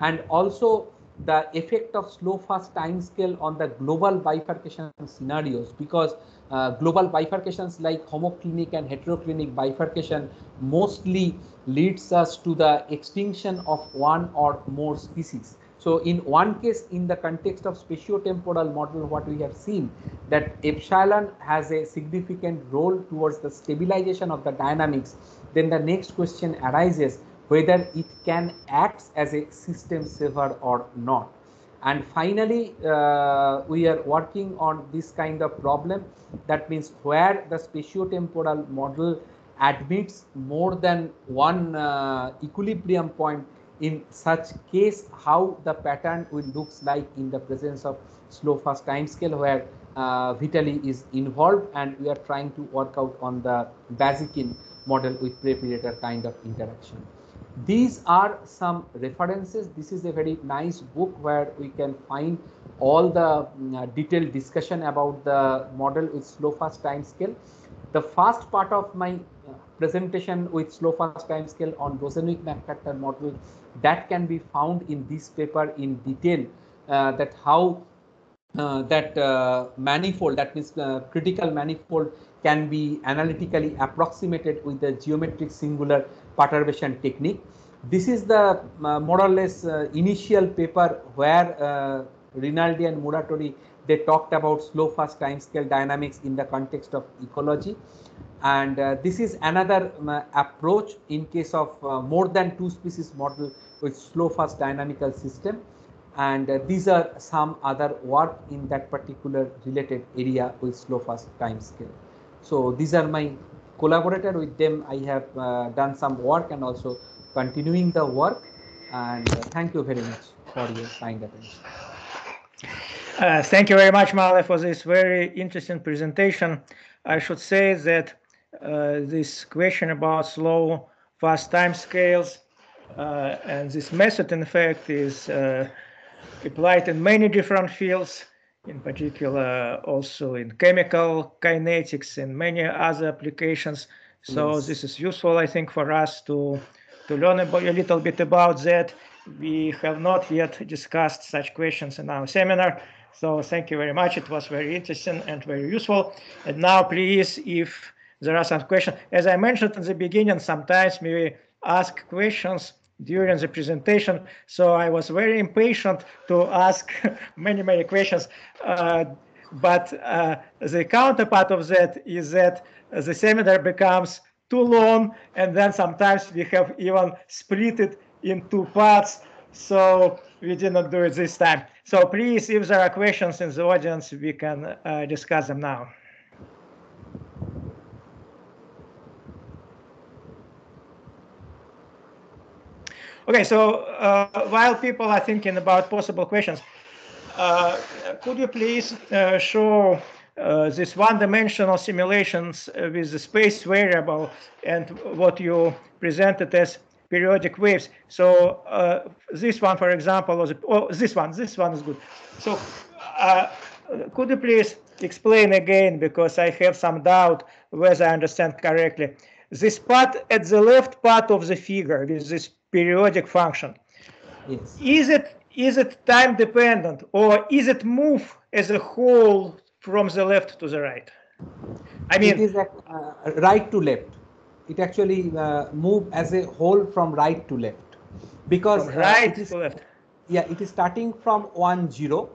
And also the effect of slow fast time scale on the global bifurcation scenarios because uh, global bifurcations like homoclinic and heteroclinic bifurcation mostly leads us to the extinction of one or more species. So in one case, in the context of spatiotemporal model, what we have seen that epsilon has a significant role towards the stabilization of the dynamics. Then the next question arises whether it can act as a system saver or not. And finally, uh, we are working on this kind of problem. That means where the spatiotemporal model admits more than one uh, equilibrium point in such case how the pattern will looks like in the presence of slow fast time scale where uh, is involved and we are trying to work out on the Bazykin model with prey predator kind of interaction. These are some references. This is a very nice book where we can find all the uh, detailed discussion about the model with slow fast time scale. The first part of my uh, presentation with slow fast time scale on Rosenzweig MacArthur model that can be found in this paper in detail uh, that how uh, that uh, manifold that means uh, critical manifold can be analytically approximated with the geometric singular perturbation technique. This is the uh, more or less uh, initial paper where uh, Rinaldi and Muratori they talked about slow fast time scale dynamics in the context of ecology. And uh, this is another um, approach in case of uh, more than two species model with slow fast dynamical system. And uh, these are some other work in that particular related area with slow fast time scale. So these are my collaborator with them. I have uh, done some work and also continuing the work. And uh, thank you very much for your kind attention. Uh, thank you very much, Malay, for this very interesting presentation. I should say that uh, this question about slow, fast time scales uh, and this method, in fact, is uh, applied in many different fields in particular also in chemical kinetics and many other applications. So yes. this is useful, I think, for us to to learn about, a little bit about that. We have not yet discussed such questions in our seminar. So thank you very much. It was very interesting and very useful. And now, please, if there are some questions, as I mentioned in the beginning, sometimes we ask questions during the presentation. So I was very impatient to ask many, many questions. Uh, but uh, the counterpart of that is that the seminar becomes too long, and then sometimes we have even split it in two parts. So we did not do it this time. So please, if there are questions in the audience, we can uh, discuss them now. Okay, so uh, while people are thinking about possible questions, uh, could you please uh, show uh, this one-dimensional simulations uh, with the space variable and what you presented as periodic waves. So uh, this one, for example, was oh, this one. This one is good. So could you please explain again because I have some doubt whether I understand correctly. This part at the left part of the figure with this periodic function. Yes. Is it is it time dependent or is it move as a whole from the left to the right? I mean, it is uh, right to left. It actually uh, move as a whole from right to left because uh, right to left. Yeah, it is starting from one zero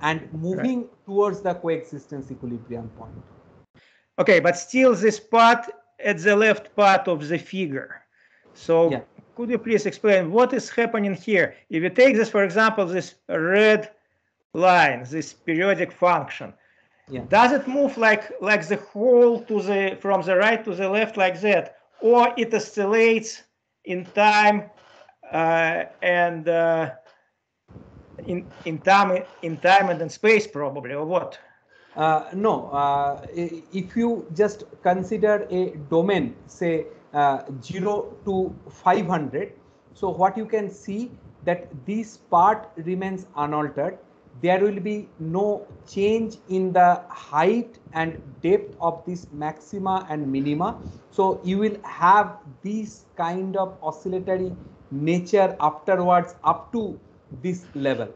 and moving right. towards the coexistence equilibrium point. Okay, but still this part at the left part of the figure. So yeah. Could you please explain what is happening here? If you take this, for example, this red line, this periodic function, yeah. does it move like like the whole to the from the right to the left like that, or it oscillates in time uh, and uh, in in time in time and in space probably, or what? Uh, no, uh, if you just consider a domain, say 0 to 500, so what you can see that this part remains unaltered. There will be no change in the height and depth of this maxima and minima. So you will have this kind of oscillatory nature afterwards up to this level.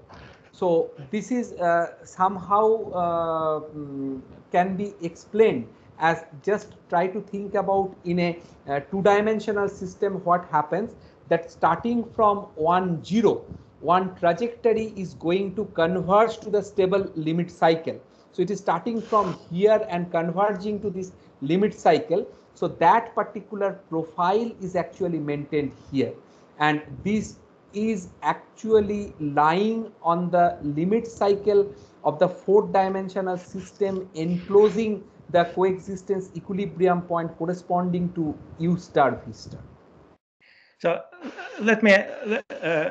So this is uh, somehow uh, mm, can be explained as just try to think about in a uh, two-dimensional system what happens that starting from one zero one trajectory is going to converge to the stable limit cycle. So it is starting from here and converging to this limit cycle. So that particular profile is actually maintained here. And this is actually lying on the limit cycle of the fourth dimensional system enclosing the coexistence equilibrium point corresponding to u star v star. So let me uh,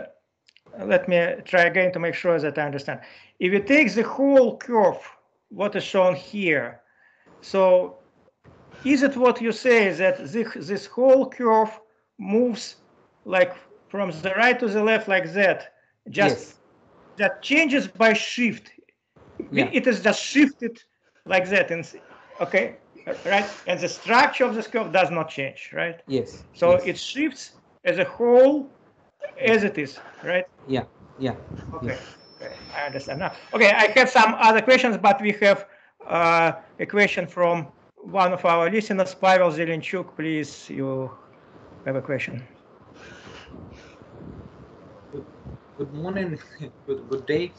let me try again to make sure that I understand. If you take the whole curve, what is shown here, so is it what you say that this, this whole curve moves like from the right to the left like that, just yes. that changes by shift. Yeah. It is just shifted like that. And okay, right? And the structure of the curve does not change, right? Yes. So yes. it shifts as a whole as it is, right? Yeah. Yeah. Okay. Yeah. Okay. I understand now. Okay, I have some other questions, but we have uh, a question from one of our listeners, Pavel Zelenchuk. Please, you have a question. good morning, good, good day.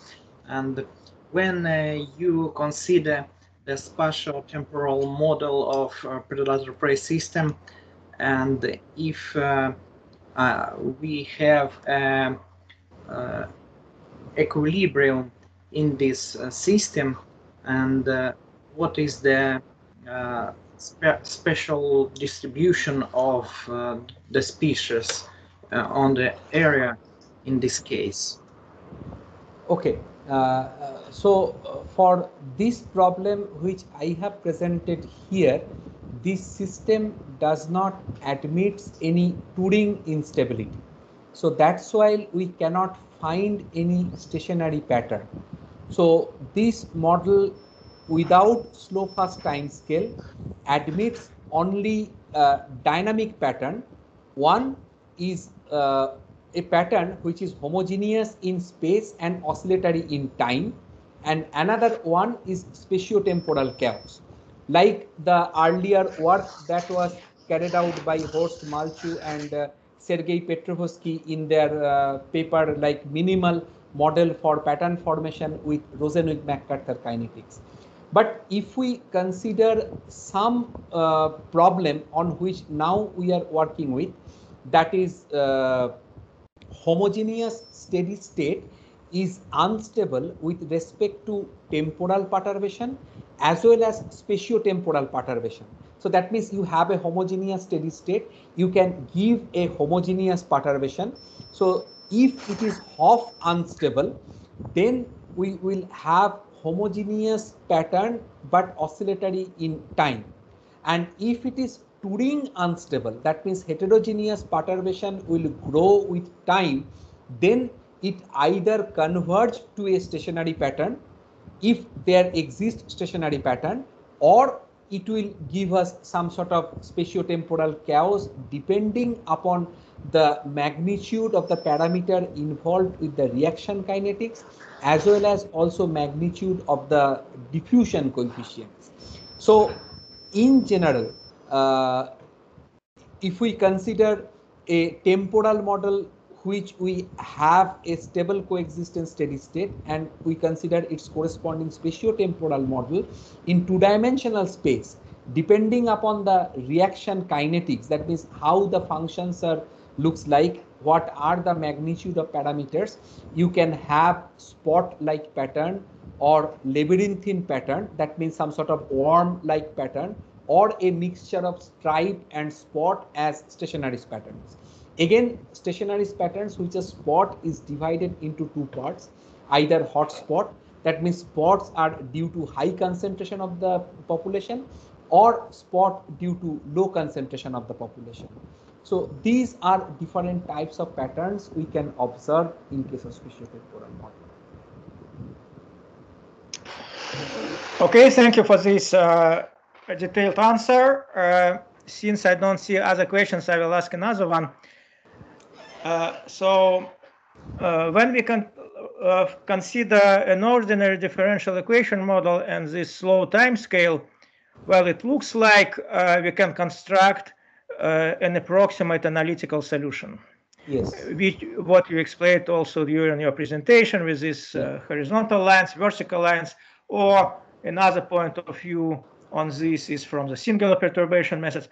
And when uh, you consider the spatial temporal model of uh, predelateral prey system, and if uh, uh we have uh, equilibrium in this uh, system, and what is the spe special distribution of the species on the area in this case? Okay, uh, uh so uh, for this problem which I have presented here, this system does not admit any Turing instability. So that's why we cannot find any stationary pattern. So this model without slow fast time scale admits only uh, dynamic pattern. One is uh, a pattern which is homogeneous in space and oscillatory in time and another one is spatiotemporal chaos like the earlier work that was carried out by Horst Malchow and uh, Sergei Petrovskii in their uh, paper like minimal model for pattern formation with Rosenzweig MacArthur kinetics. But if we consider some uh, problem on which now we are working with, that is uh, homogeneous steady state is unstable with respect to temporal perturbation as well as spatiotemporal perturbation. So that means you have a homogeneous steady state, you can give a homogeneous perturbation. So if it is Hopf unstable, then we will have homogeneous pattern but oscillatory in time. And if it is Turing unstable, that means heterogeneous perturbation will grow with time, then it either converge to a stationary pattern if there exists stationary pattern or it will give us some sort of spatiotemporal chaos depending upon the magnitude of the parameter involved with the reaction kinetics as well as also magnitude of the diffusion coefficients. So in general, uh, if we consider a temporal model which we have a stable coexistence steady state and we consider its corresponding spatiotemporal model in two-dimensional space depending upon the reaction kinetics that means how the functions are looks like what are the magnitude of parameters you can have spot like pattern or labyrinthine pattern that means some sort of worm like pattern or a mixture of stripe and spot as stationary patterns again stationary patterns which a spot is divided into two parts either hot spot that means spots are due to high concentration of the population or spot due to low concentration of the population so these are different types of patterns we can observe in case of spatiotemporal model. Okay, thank you for this uh, detailed answer. Uh, since I don't see other questions, I will ask another one. Uh, so uh, when we can uh, consider an ordinary differential equation model and this slow time scale, well, it looks like uh, we can construct uh, an approximate analytical solution. Yes. Which, what you explained also during your presentation with these uh, horizontal lines, vertical lines, or another point of view on this is from the singular perturbation methods.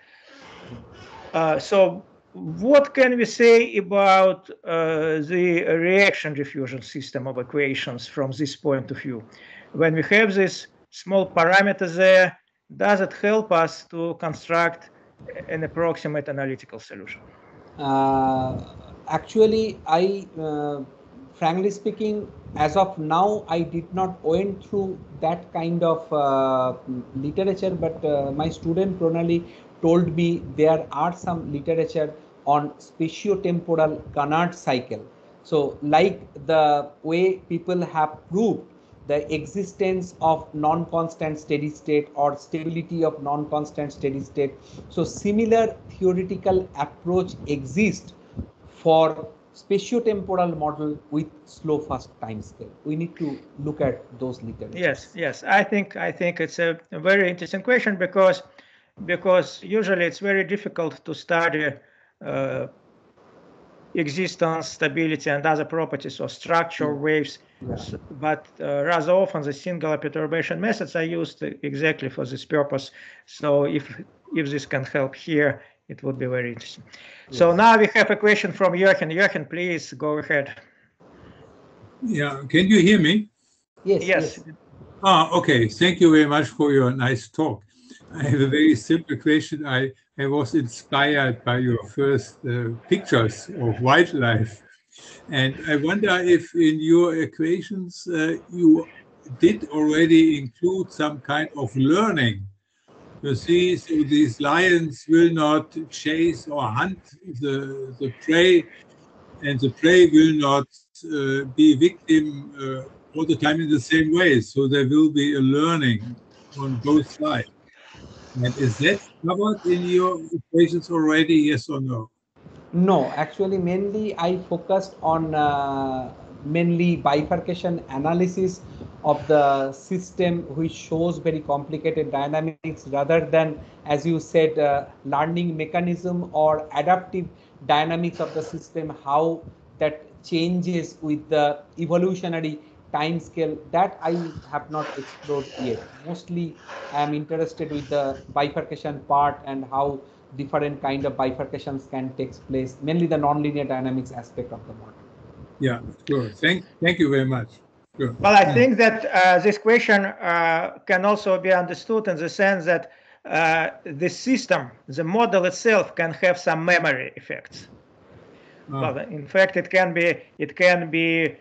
Uh, so what can we say about uh, the reaction diffusion system of equations from this point of view? When we have this small parameter there, does it help us to construct an approximate analytical solution? Uh, actually, I, uh, frankly speaking, as of now, I did not went through that kind of uh, literature, but uh, my student Pranali told me there are some literature on spatiotemporal Canard cycle. So like the way people have proved the existence of non-constant steady state or stability of non-constant steady state. So similar theoretical approach exists for spatiotemporal model with slow fast time scale. We need to look at those literature. Yes, yes. I think I think it's a, a, very interesting question because because usually it's very difficult to study uh, existence, stability, and other properties of structure mm. waves yeah. But uh, rather often the singular perturbation methods are used exactly for this purpose. So if if this can help here, it would be very interesting. Yes. So now we have a question from Jochen. Jochen, please go ahead. Yeah, can you hear me? Yes. Yes. yes. Ah, okay. Thank you very much for your nice talk. I have a very simple question. I, I was inspired by your first uh, pictures of wildlife and I wonder if in your equations uh, you did already include some kind of learning. You see, so these lions will not chase or hunt the, the prey, and the prey will not uh, be victim uh, all the time in the same way. So there will be a learning on both sides. And is that covered in your equations already, yes or no? No, actually, mainly I focused on uh, mainly bifurcation analysis of the system which shows very complicated dynamics rather than as you said uh, learning mechanism or adaptive dynamics of the system how that changes with the evolutionary time scale that i have not explored yet mostly i am interested with the bifurcation part and how different kind of bifurcations can take place, mainly the nonlinear dynamics aspect of the model. Yeah, sure. Thank, thank you very much. Well, I think that uh, this question uh, can also be understood in the sense that uh, the system, the model itself, can have some memory effects. Oh. Well, in fact, it can be it can be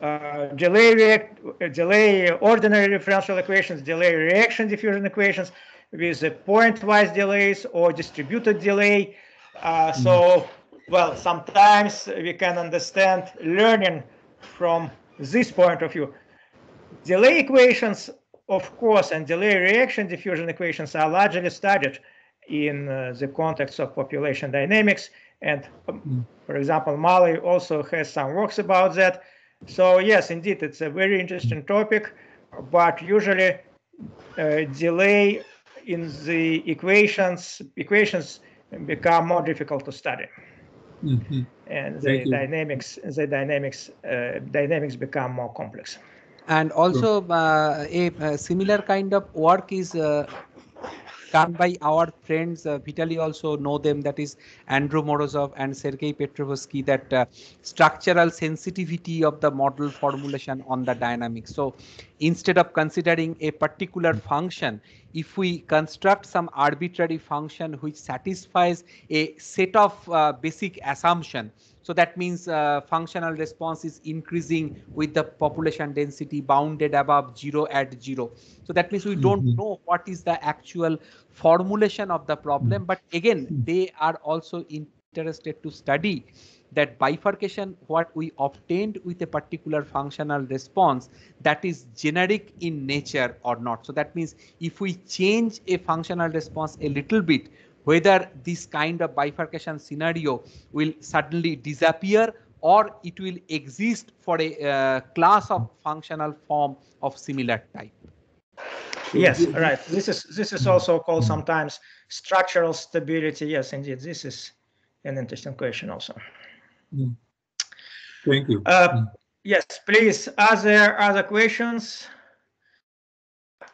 uh, delay react, delay ordinary differential equations, delay reaction diffusion equations, with pointwise delays or distributed delay. Uh, so, mm-hmm. well, sometimes we can understand learning from this point of view. Delay equations, of course, and delay reaction diffusion equations are largely studied in uh, the context of population dynamics. And um, Mm. for example, Mali also has some works about that. So yes, indeed, it's a very interesting topic, but usually uh, delay in the equations equations become more difficult to study Mhm. and the Thank you. dynamics the dynamics uh, dynamics become more complex And also uh, a, a similar kind of work is uh, done by our friends. Uh, Vitali also know them. That is Andrew Morozov and Sergei Petrovskii. That uh, structural sensitivity of the model formulation on the dynamics. So instead of considering a particular function, if we construct some arbitrary function which satisfies a set of uh, basic assumption, so that means uh, functional response is increasing with the population density bounded above zero at zero. So that means we don't Mhm. know what is the actual formulation of the problem. But again, Mm. they are also interested to study that bifurcation, what we obtained with a particular functional response, that is generic in nature or not. So that means if we change a functional response a little bit, whether this kind of bifurcation scenario will suddenly disappear or it will exist for a uh, class of functional form of similar type. yes right this is this is also called sometimes structural stability yes indeed this is an interesting question also Thank you. uh, yes please are there other questions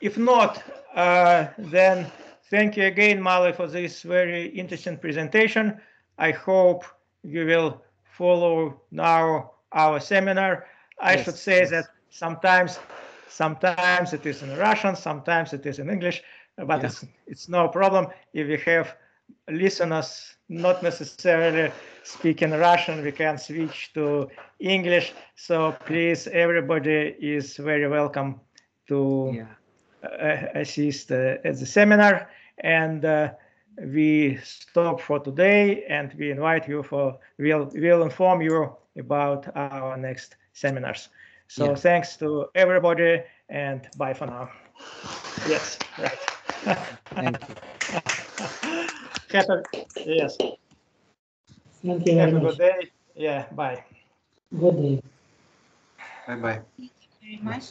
if not uh, then thank you again mali for this very interesting presentation i hope you will follow now our seminar i Yes, should say yes. that sometimes sometimes it is in russian sometimes it is in english but Yeah. it's it's no problem if you have listeners not necessarily speaking russian we can switch to english so please everybody is very welcome to Yeah. uh, assist uh, at the seminar and uh, we stop for today and we invite you for we'll we'll inform you about our next seminars so Yeah. thanks to everybody and bye for now yes right Thank you. Happy, yes Thank you very have a good day yeah bye Good day. Bye bye. Thank you very much.